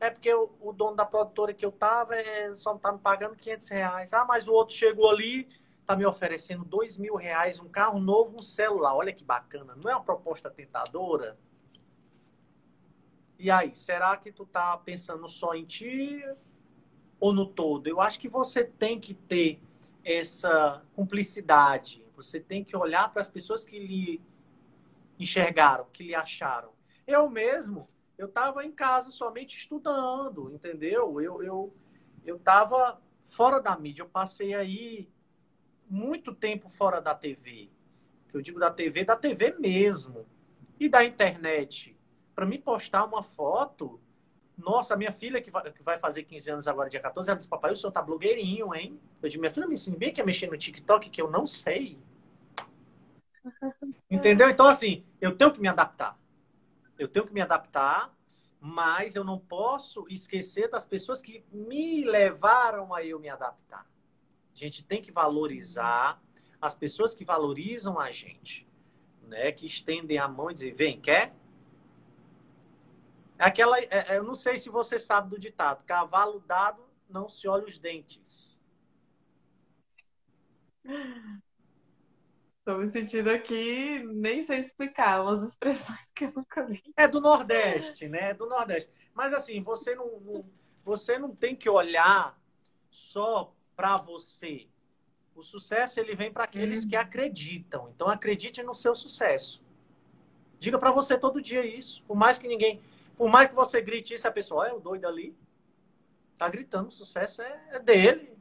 B: É porque o, o dono da produtora que eu tava é, só está me pagando 500 reais. Ah, mas o outro chegou ali, está me oferecendo 2 mil reais, um carro novo, um celular. Olha que bacana. Não é uma proposta tentadora? E aí, será que tu tá pensando só em ti ou no todo? Eu acho que você tem que ter essa cumplicidade. Você tem que olhar para as pessoas que lhe enxergaram, que lhe acharam. Eu mesmo, eu estava em casa somente estudando, entendeu? Eu eu eu estava fora da mídia. Eu passei aí muito tempo fora da TV. Eu digo da TV, da TV mesmo. E da internet para me postar uma foto. Nossa, minha filha, que vai, que vai fazer 15 anos agora, dia 14, ela disse: Papai, o senhor tá blogueirinho, hein? Eu disse: Minha filha, me ensina bem que é mexer no TikTok, que eu não sei. Entendeu? Então, assim, eu tenho que me adaptar. Eu tenho que me adaptar, mas eu não posso esquecer das pessoas que me levaram a eu me adaptar. A gente tem que valorizar as pessoas que valorizam a gente, né? Que estendem a mão e dizem: vem, quer? É aquela, é, é, eu não sei se você sabe do ditado: cavalo dado não se olha os dentes. <laughs>
A: Estou me sentindo aqui, nem sei explicar, umas expressões que eu nunca vi.
B: É do Nordeste, né? É do Nordeste. Mas assim, você não, não você não tem que olhar só para você. O sucesso ele vem para aqueles que uhum. acreditam. Então acredite no seu sucesso. Diga para você todo dia isso. Por mais que ninguém por mais que você grite isso, a pessoa, é o doido ali. Tá gritando, o sucesso é, é dele.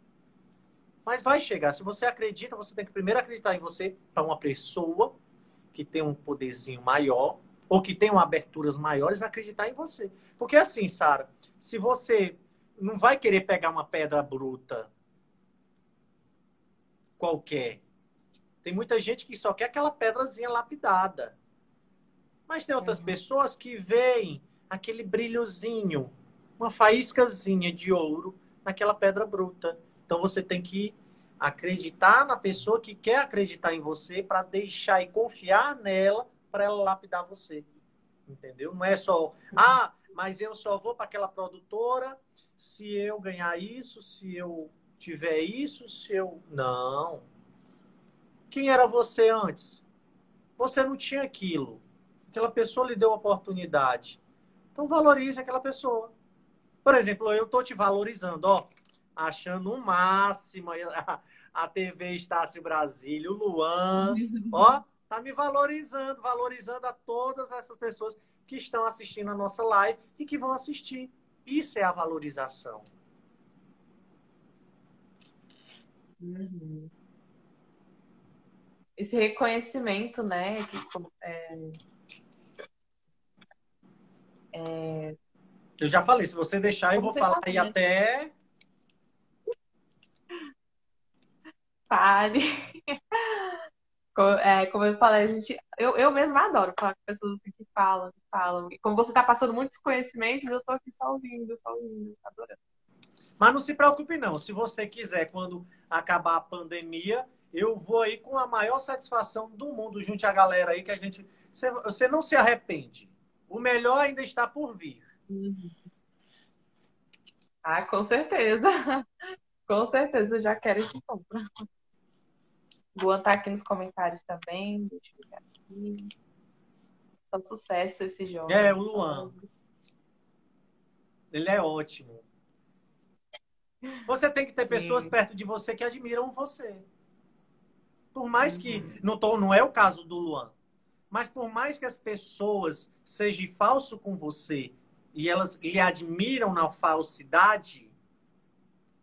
B: Mas vai chegar. Se você acredita, você tem que primeiro acreditar em você para uma pessoa que tem um poderzinho maior ou que tem aberturas maiores, acreditar em você. Porque assim, Sara, se você não vai querer pegar uma pedra bruta qualquer. Tem muita gente que só quer aquela pedrazinha lapidada. Mas tem outras uhum. pessoas que veem aquele brilhozinho, uma faíscazinha de ouro naquela pedra bruta. Então você tem que acreditar na pessoa que quer acreditar em você para deixar e confiar nela para ela lapidar você. Entendeu? Não é só, ah, mas eu só vou para aquela produtora se eu ganhar isso, se eu tiver isso, se eu. Não. Quem era você antes? Você não tinha aquilo. Aquela pessoa lhe deu oportunidade. Então valorize aquela pessoa. Por exemplo, eu estou te valorizando, ó, achando o um máximo a, a TV Estácio Brasília, o Luan, <laughs> ó, tá me valorizando, valorizando a todas essas pessoas que estão assistindo a nossa live e que vão assistir. Isso é a valorização.
A: Uhum. Esse reconhecimento, né? Que, é,
B: é... Eu já falei, se você deixar, eu vou falar aí até.
A: Fale. É, como eu falei, a gente, eu, eu mesma adoro falar com pessoas assim que falam, que falam. E como você está passando muitos conhecimentos, eu estou aqui só ouvindo, só ouvindo, adorando.
B: Mas não se preocupe, não. Se você quiser, quando acabar a pandemia, eu vou aí com a maior satisfação do mundo, junto a galera aí, que a gente. Você, você não se arrepende. O melhor ainda está por vir.
A: Uhum. Ah, com certeza. <laughs> Com certeza, já quero esse encontro. Luan tá aqui nos comentários também. Deixa eu ver aqui. Só sucesso esse jogo.
B: É, o Luan. Ele é ótimo. Você tem que ter pessoas Sim. perto de você que admiram você. Por mais que. Uhum. Não, tô, não é o caso do Luan. Mas por mais que as pessoas sejam falso com você e elas lhe admiram na falsidade,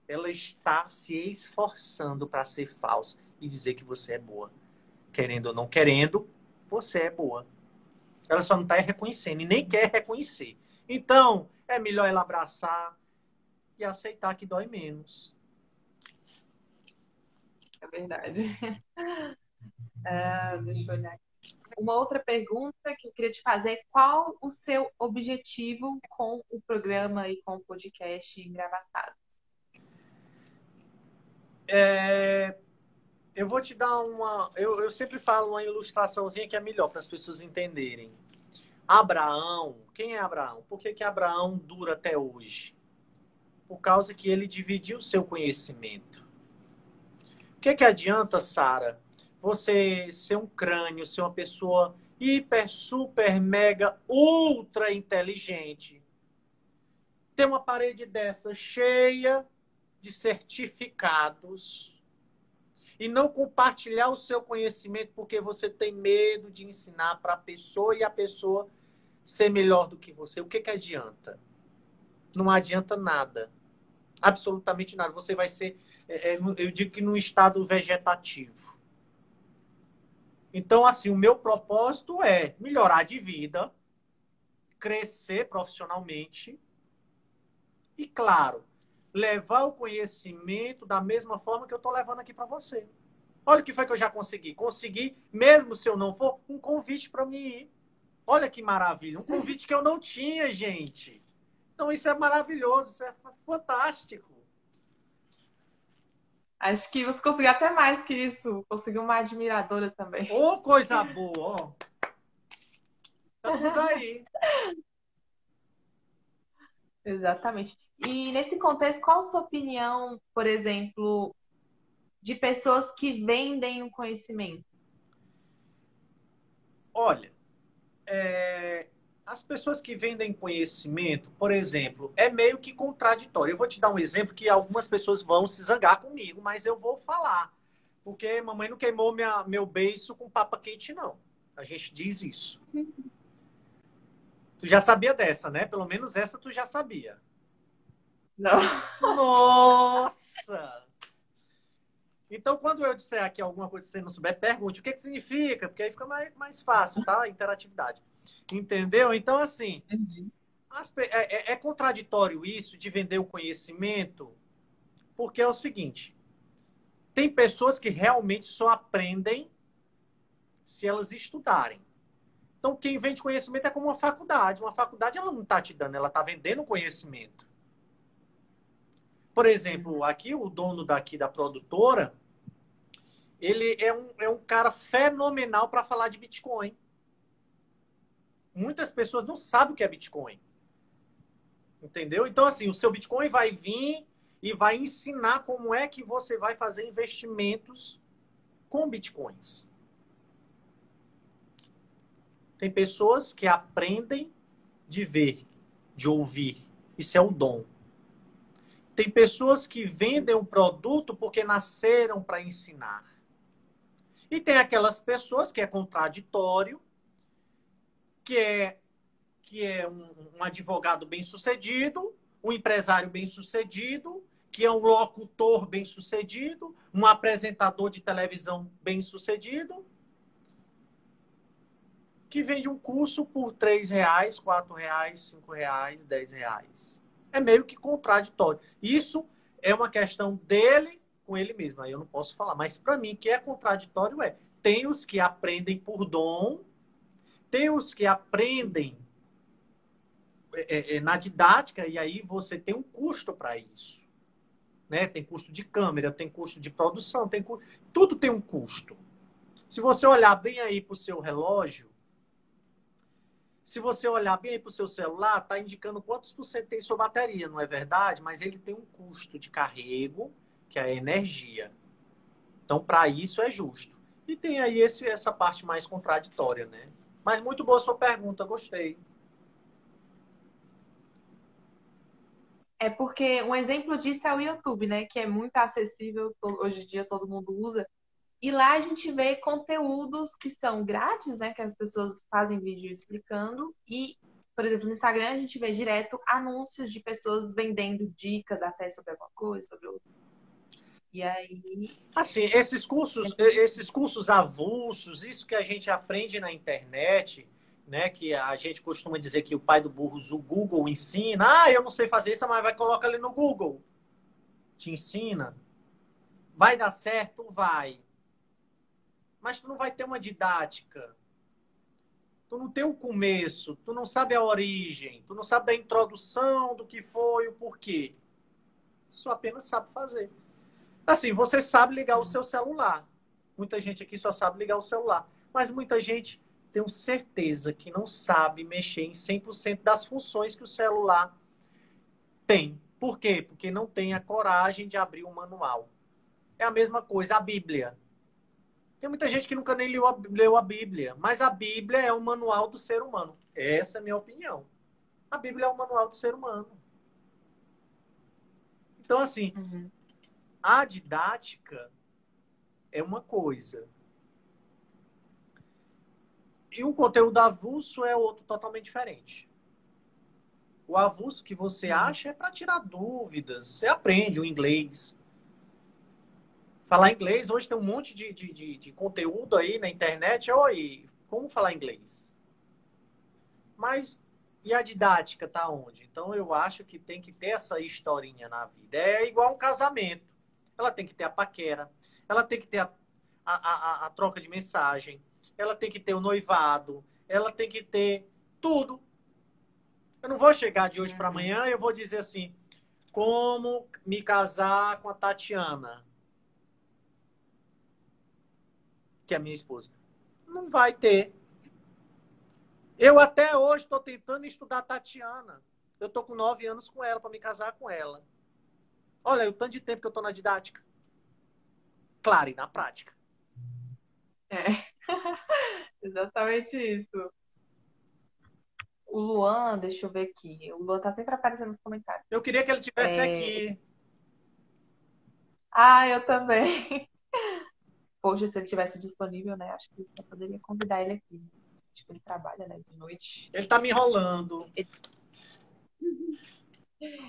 B: ela está se esforçando para ser falsa e dizer que você é boa. Querendo ou não querendo, você é boa. Ela só não está reconhecendo e nem quer reconhecer. Então, é melhor ela abraçar e aceitar que dói menos.
A: É verdade. Uh, <laughs> deixa eu olhar aqui. Uma outra pergunta que eu queria te fazer é qual o seu objetivo com o programa e com o podcast engravatado?
B: É, eu vou te dar uma. Eu, eu sempre falo uma ilustraçãozinha que é melhor para as pessoas entenderem. Abraão, quem é Abraão? Por que, que Abraão dura até hoje? Por causa que ele dividiu o seu conhecimento. O que, que adianta, Sara, você ser um crânio, ser uma pessoa hiper, super, mega, ultra inteligente, ter uma parede dessa cheia de certificados e não compartilhar o seu conhecimento porque você tem medo de ensinar para a pessoa e a pessoa ser melhor do que você. O que, que adianta? Não adianta nada. Absolutamente nada. Você vai ser, é, é, eu digo que num estado vegetativo. Então, assim, o meu propósito é melhorar de vida, crescer profissionalmente e, claro, levar o conhecimento da mesma forma que eu estou levando aqui para você. Olha o que foi que eu já consegui. Consegui, mesmo se eu não for, um convite para mim ir. Olha que maravilha. Um convite que eu não tinha, gente. Então, isso é maravilhoso, isso é fantástico.
A: Acho que você conseguiu até mais que isso. Conseguiu uma admiradora também.
B: Ô, oh, coisa boa, ó. Estamos aí. <laughs>
A: Exatamente. E nesse contexto, qual a sua opinião, por exemplo, de pessoas que vendem o conhecimento?
B: Olha, é, as pessoas que vendem conhecimento, por exemplo, é meio que contraditório. Eu vou te dar um exemplo que algumas pessoas vão se zangar comigo, mas eu vou falar. Porque mamãe não queimou minha, meu beiço com papa quente, não. A gente diz isso. Tu já sabia dessa, né? Pelo menos essa tu já sabia.
A: Não.
B: Nossa! Então, quando eu disser aqui alguma coisa que você não souber, pergunte o que, que significa, porque aí fica mais, mais fácil, tá? A interatividade. Entendeu? Então, assim, uhum. é, é, é contraditório isso de vender o conhecimento, porque é o seguinte: tem pessoas que realmente só aprendem se elas estudarem. Então, quem vende conhecimento é como uma faculdade. Uma faculdade, ela não está te dando, ela está vendendo conhecimento. Por exemplo, aqui, o dono daqui da produtora, ele é um, é um cara fenomenal para falar de Bitcoin. Muitas pessoas não sabem o que é Bitcoin. Entendeu? Então, assim, o seu Bitcoin vai vir e vai ensinar como é que você vai fazer investimentos com Bitcoins. Tem pessoas que aprendem de ver, de ouvir. Isso é um dom. Tem pessoas que vendem um produto porque nasceram para ensinar. E tem aquelas pessoas que é contraditório, que é, que é um, um advogado bem-sucedido, um empresário bem-sucedido, que é um locutor bem-sucedido, um apresentador de televisão bem-sucedido, que vende um curso por três reais, quatro reais, cinco reais, dez reais. É meio que contraditório. Isso é uma questão dele com ele mesmo. Aí eu não posso falar. Mas para mim, que é contraditório é tem os que aprendem por dom, tem os que aprendem é, é, é na didática e aí você tem um custo para isso. Né? Tem custo de câmera, tem custo de produção, tem custo... tudo tem um custo. Se você olhar bem aí para o seu relógio, se você olhar bem para o seu celular, está indicando quantos por cento tem sua bateria, não é verdade? Mas ele tem um custo de carrego, que é a energia. Então, para isso é justo. E tem aí esse, essa parte mais contraditória, né? Mas muito boa sua pergunta, gostei.
A: É porque um exemplo disso é o YouTube, né? Que é muito acessível, hoje em dia todo mundo usa. E lá a gente vê conteúdos que são grátis, né? Que as pessoas fazem vídeo explicando. E, por exemplo, no Instagram a gente vê direto anúncios de pessoas vendendo dicas até sobre alguma coisa, sobre outra. E aí.
B: Assim, esses cursos, esses cursos avulsos, isso que a gente aprende na internet, né? Que a gente costuma dizer que o pai do burro, o Google ensina. Ah, eu não sei fazer isso, mas vai colocar ali no Google. Te ensina. Vai dar certo? Vai. Mas tu não vai ter uma didática. Tu não tem o começo, tu não sabe a origem, tu não sabe da introdução do que foi, o porquê. Tu só apenas sabe fazer. Assim, você sabe ligar o seu celular. Muita gente aqui só sabe ligar o celular. Mas muita gente, tenho certeza, que não sabe mexer em 100% das funções que o celular tem. Por quê? Porque não tem a coragem de abrir o um manual. É a mesma coisa, a Bíblia. Tem muita gente que nunca nem leu a, leu a Bíblia, mas a Bíblia é o manual do ser humano. Essa é a minha opinião. A Bíblia é o manual do ser humano. Então, assim, uhum. A didática é uma coisa. E o conteúdo avulso é outro totalmente diferente. O avulso que você uhum. acha é para tirar dúvidas. Você aprende o inglês. Falar inglês, hoje tem um monte de, de, de, de conteúdo aí na internet. Oi, como falar inglês? Mas e a didática tá onde? Então eu acho que tem que ter essa historinha na vida. É igual um casamento ela tem que ter a paquera, ela tem que ter a, a, a, a troca de mensagem, ela tem que ter o noivado, ela tem que ter tudo. Eu não vou chegar de hoje para amanhã e eu vou dizer assim, como me casar com a Tatiana, que é a minha esposa. Não vai ter. Eu até hoje estou tentando estudar a Tatiana. Eu estou com nove anos com ela para me casar com ela. Olha o tanto de tempo que eu estou na didática. Claro, e na prática.
A: É. <laughs> Exatamente isso. O Luan, deixa eu ver aqui. O Luan tá sempre aparecendo nos comentários.
B: Eu queria que ele tivesse é... aqui.
A: Ah, eu também. Poxa, se ele tivesse disponível, né? Acho que eu poderia convidar ele aqui. Que ele trabalha, né? De noite.
B: Ele tá me enrolando. Ele...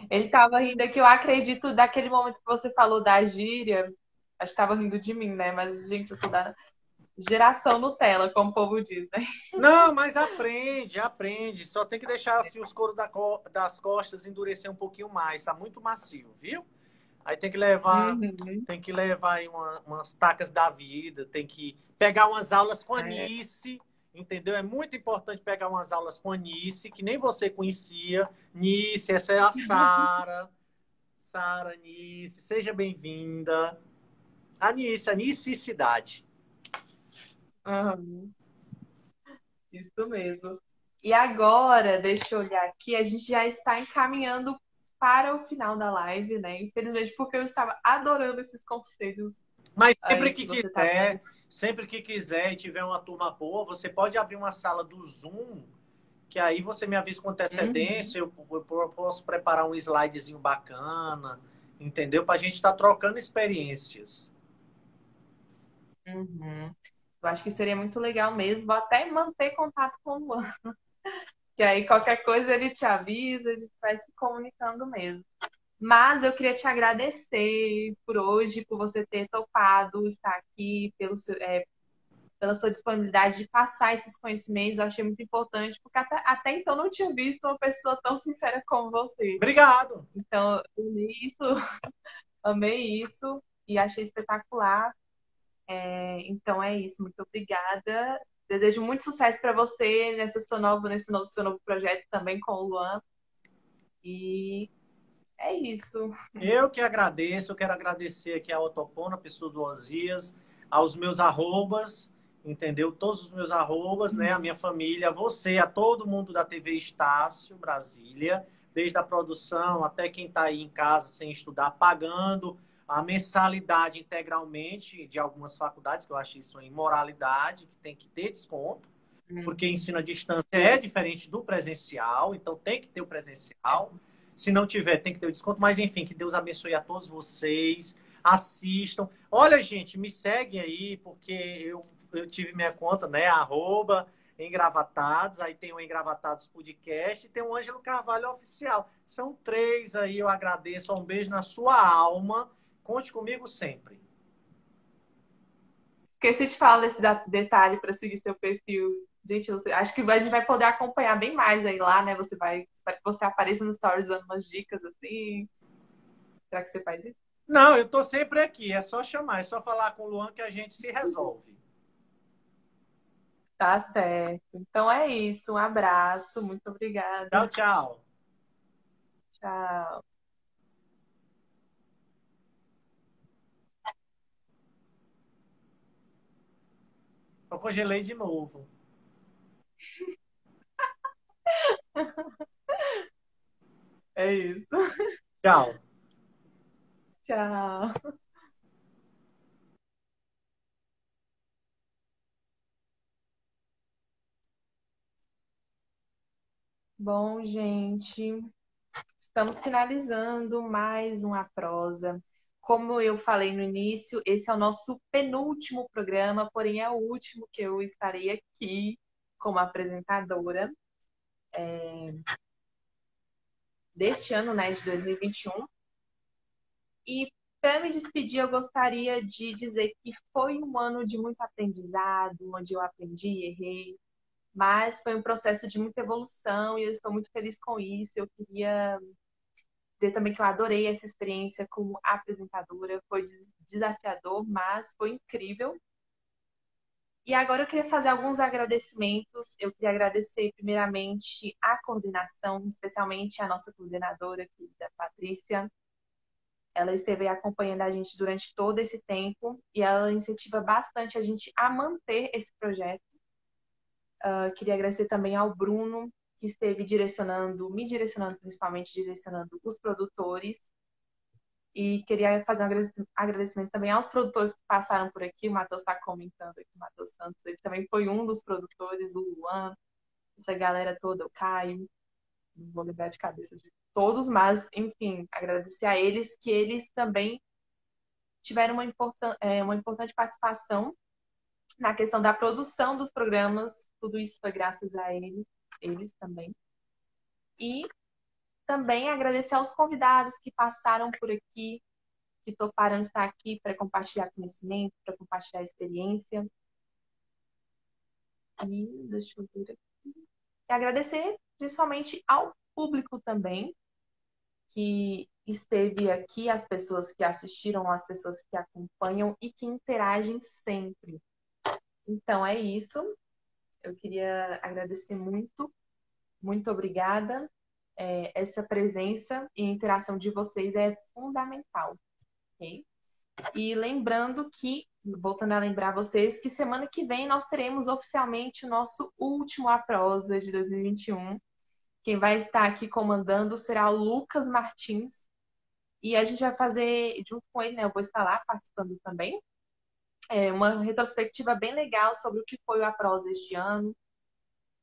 A: Ele estava rindo aqui, eu acredito, daquele momento que você falou da gíria. Acho que estava rindo de mim, né? Mas, gente, eu sou da geração Nutella, como o povo diz, né?
B: Não, mas aprende, aprende. Só tem que deixar assim, os coros das costas endurecer um pouquinho mais. Tá muito macio, viu? Aí tem que levar, uhum. tem que levar aí uma, umas tacas da vida, tem que pegar umas aulas com a é. Nice entendeu? É muito importante pegar umas aulas com a Nice, que nem você conhecia. Nice, essa é a <laughs> Sara. Sara, Nice, seja bem-vinda. A Nice, a Nice-cidade.
A: Uhum. Isso mesmo. E agora, deixa eu olhar aqui, a gente já está encaminhando para o final da live, né? Infelizmente, porque eu estava adorando esses conselhos
B: mas sempre que, que tá quiser, tá sempre que quiser e tiver uma turma boa, você pode abrir uma sala do Zoom, que aí você me avisa com antecedência, uhum. eu, eu, posso preparar um slidezinho bacana, entendeu? Para a gente estar tá trocando experiências.
A: Uhum. Eu acho que seria muito legal mesmo, até manter contato com o Luan. Que aí qualquer coisa ele te avisa, a gente vai se comunicando mesmo. Mas eu queria te agradecer por hoje, por você ter topado estar aqui, pelo seu, é, pela sua disponibilidade de passar esses conhecimentos. Eu achei muito importante, porque até, até então não tinha visto uma pessoa tão sincera como você.
B: Obrigado!
A: Então, amei isso, <laughs> amei isso e achei espetacular. É, então é isso, muito obrigada. Desejo muito sucesso para você nesse seu novo, nesse novo, seu novo projeto também com o Luan. E é isso.
B: Eu que agradeço, eu quero agradecer aqui a Otopona, pessoa do Osias, aos meus arrobas, entendeu? Todos os meus arrobas, né? A minha família, você, a todo mundo da TV Estácio, Brasília, desde a produção até quem está aí em casa sem estudar, pagando a mensalidade integralmente de algumas faculdades, que eu acho isso uma imoralidade, que tem que ter desconto, hum. porque ensino à distância é diferente do presencial, então tem que ter o presencial. Se não tiver, tem que ter o desconto. Mas, enfim, que Deus abençoe a todos vocês. Assistam. Olha, gente, me segue aí, porque eu, eu tive minha conta, né? Arroba Engravatados. Aí tem o Engravatados Podcast e tem o Ângelo Carvalho Oficial. São três aí, eu agradeço. Um beijo na sua alma. Conte comigo sempre.
A: Esqueci de falar desse detalhe para seguir seu perfil Gente, acho que a gente vai poder acompanhar bem mais aí lá, né? Você vai. Espero que você apareça nos stories dando umas dicas assim. Será que você faz isso?
B: Não, eu tô sempre aqui. É só chamar, é só falar com o Luan que a gente se resolve.
A: Tá certo. Então é isso. Um abraço. Muito obrigada.
B: Tchau, tchau.
A: Tchau.
B: Eu congelei de novo. <laughs>
A: É isso.
B: Tchau.
A: Tchau. Bom, gente, estamos finalizando mais uma prosa. Como eu falei no início, esse é o nosso penúltimo programa, porém é o último que eu estarei aqui como apresentadora é, deste ano, né, de 2021. E para me despedir, eu gostaria de dizer que foi um ano de muito aprendizado, onde eu aprendi e errei, mas foi um processo de muita evolução e eu estou muito feliz com isso. Eu queria dizer também que eu adorei essa experiência como apresentadora, foi desafiador, mas foi incrível. E agora eu queria fazer alguns agradecimentos. Eu queria agradecer primeiramente a coordenação, especialmente a nossa coordenadora, querida Patrícia. Ela esteve acompanhando a gente durante todo esse tempo e ela incentiva bastante a gente a manter esse projeto. Uh, queria agradecer também ao Bruno, que esteve direcionando, me direcionando, principalmente direcionando os produtores e queria fazer um agradecimento também aos produtores que passaram por aqui. O Matheus está comentando aqui, o Matheus Santos. Ele também foi um dos produtores, o Luan, essa galera toda, o Caio. Não vou lembrar de cabeça de todos, mas, enfim, agradecer a eles que eles também tiveram uma, importan é, uma importante participação na questão da produção dos programas. Tudo isso foi graças a eles, eles também. E também agradecer aos convidados que passaram por aqui, que toparam estar aqui para compartilhar conhecimento, para compartilhar experiência. E deixa eu ver aqui. E agradecer principalmente ao público também, que esteve aqui, as pessoas que assistiram, as pessoas que acompanham e que interagem sempre. Então é isso. Eu queria agradecer muito. Muito obrigada é, essa presença e interação de vocês é fundamental. ok? E lembrando que, voltando a lembrar vocês, que semana que vem nós teremos oficialmente o nosso último Aprosa de 2021. Quem vai estar aqui comandando será o Lucas Martins. E a gente vai fazer, junto com ele, né? Eu vou estar lá participando também. É uma retrospectiva bem legal sobre o que foi o Aprosa este ano,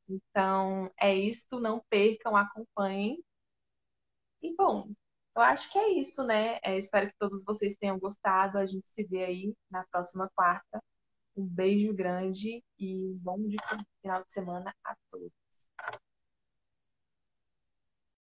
A: então, é isto, não percam, acompanhem. E bom, eu acho que é isso, né? É, espero que todos vocês tenham gostado. A gente se vê aí na próxima quarta. Um beijo grande e bom final de semana a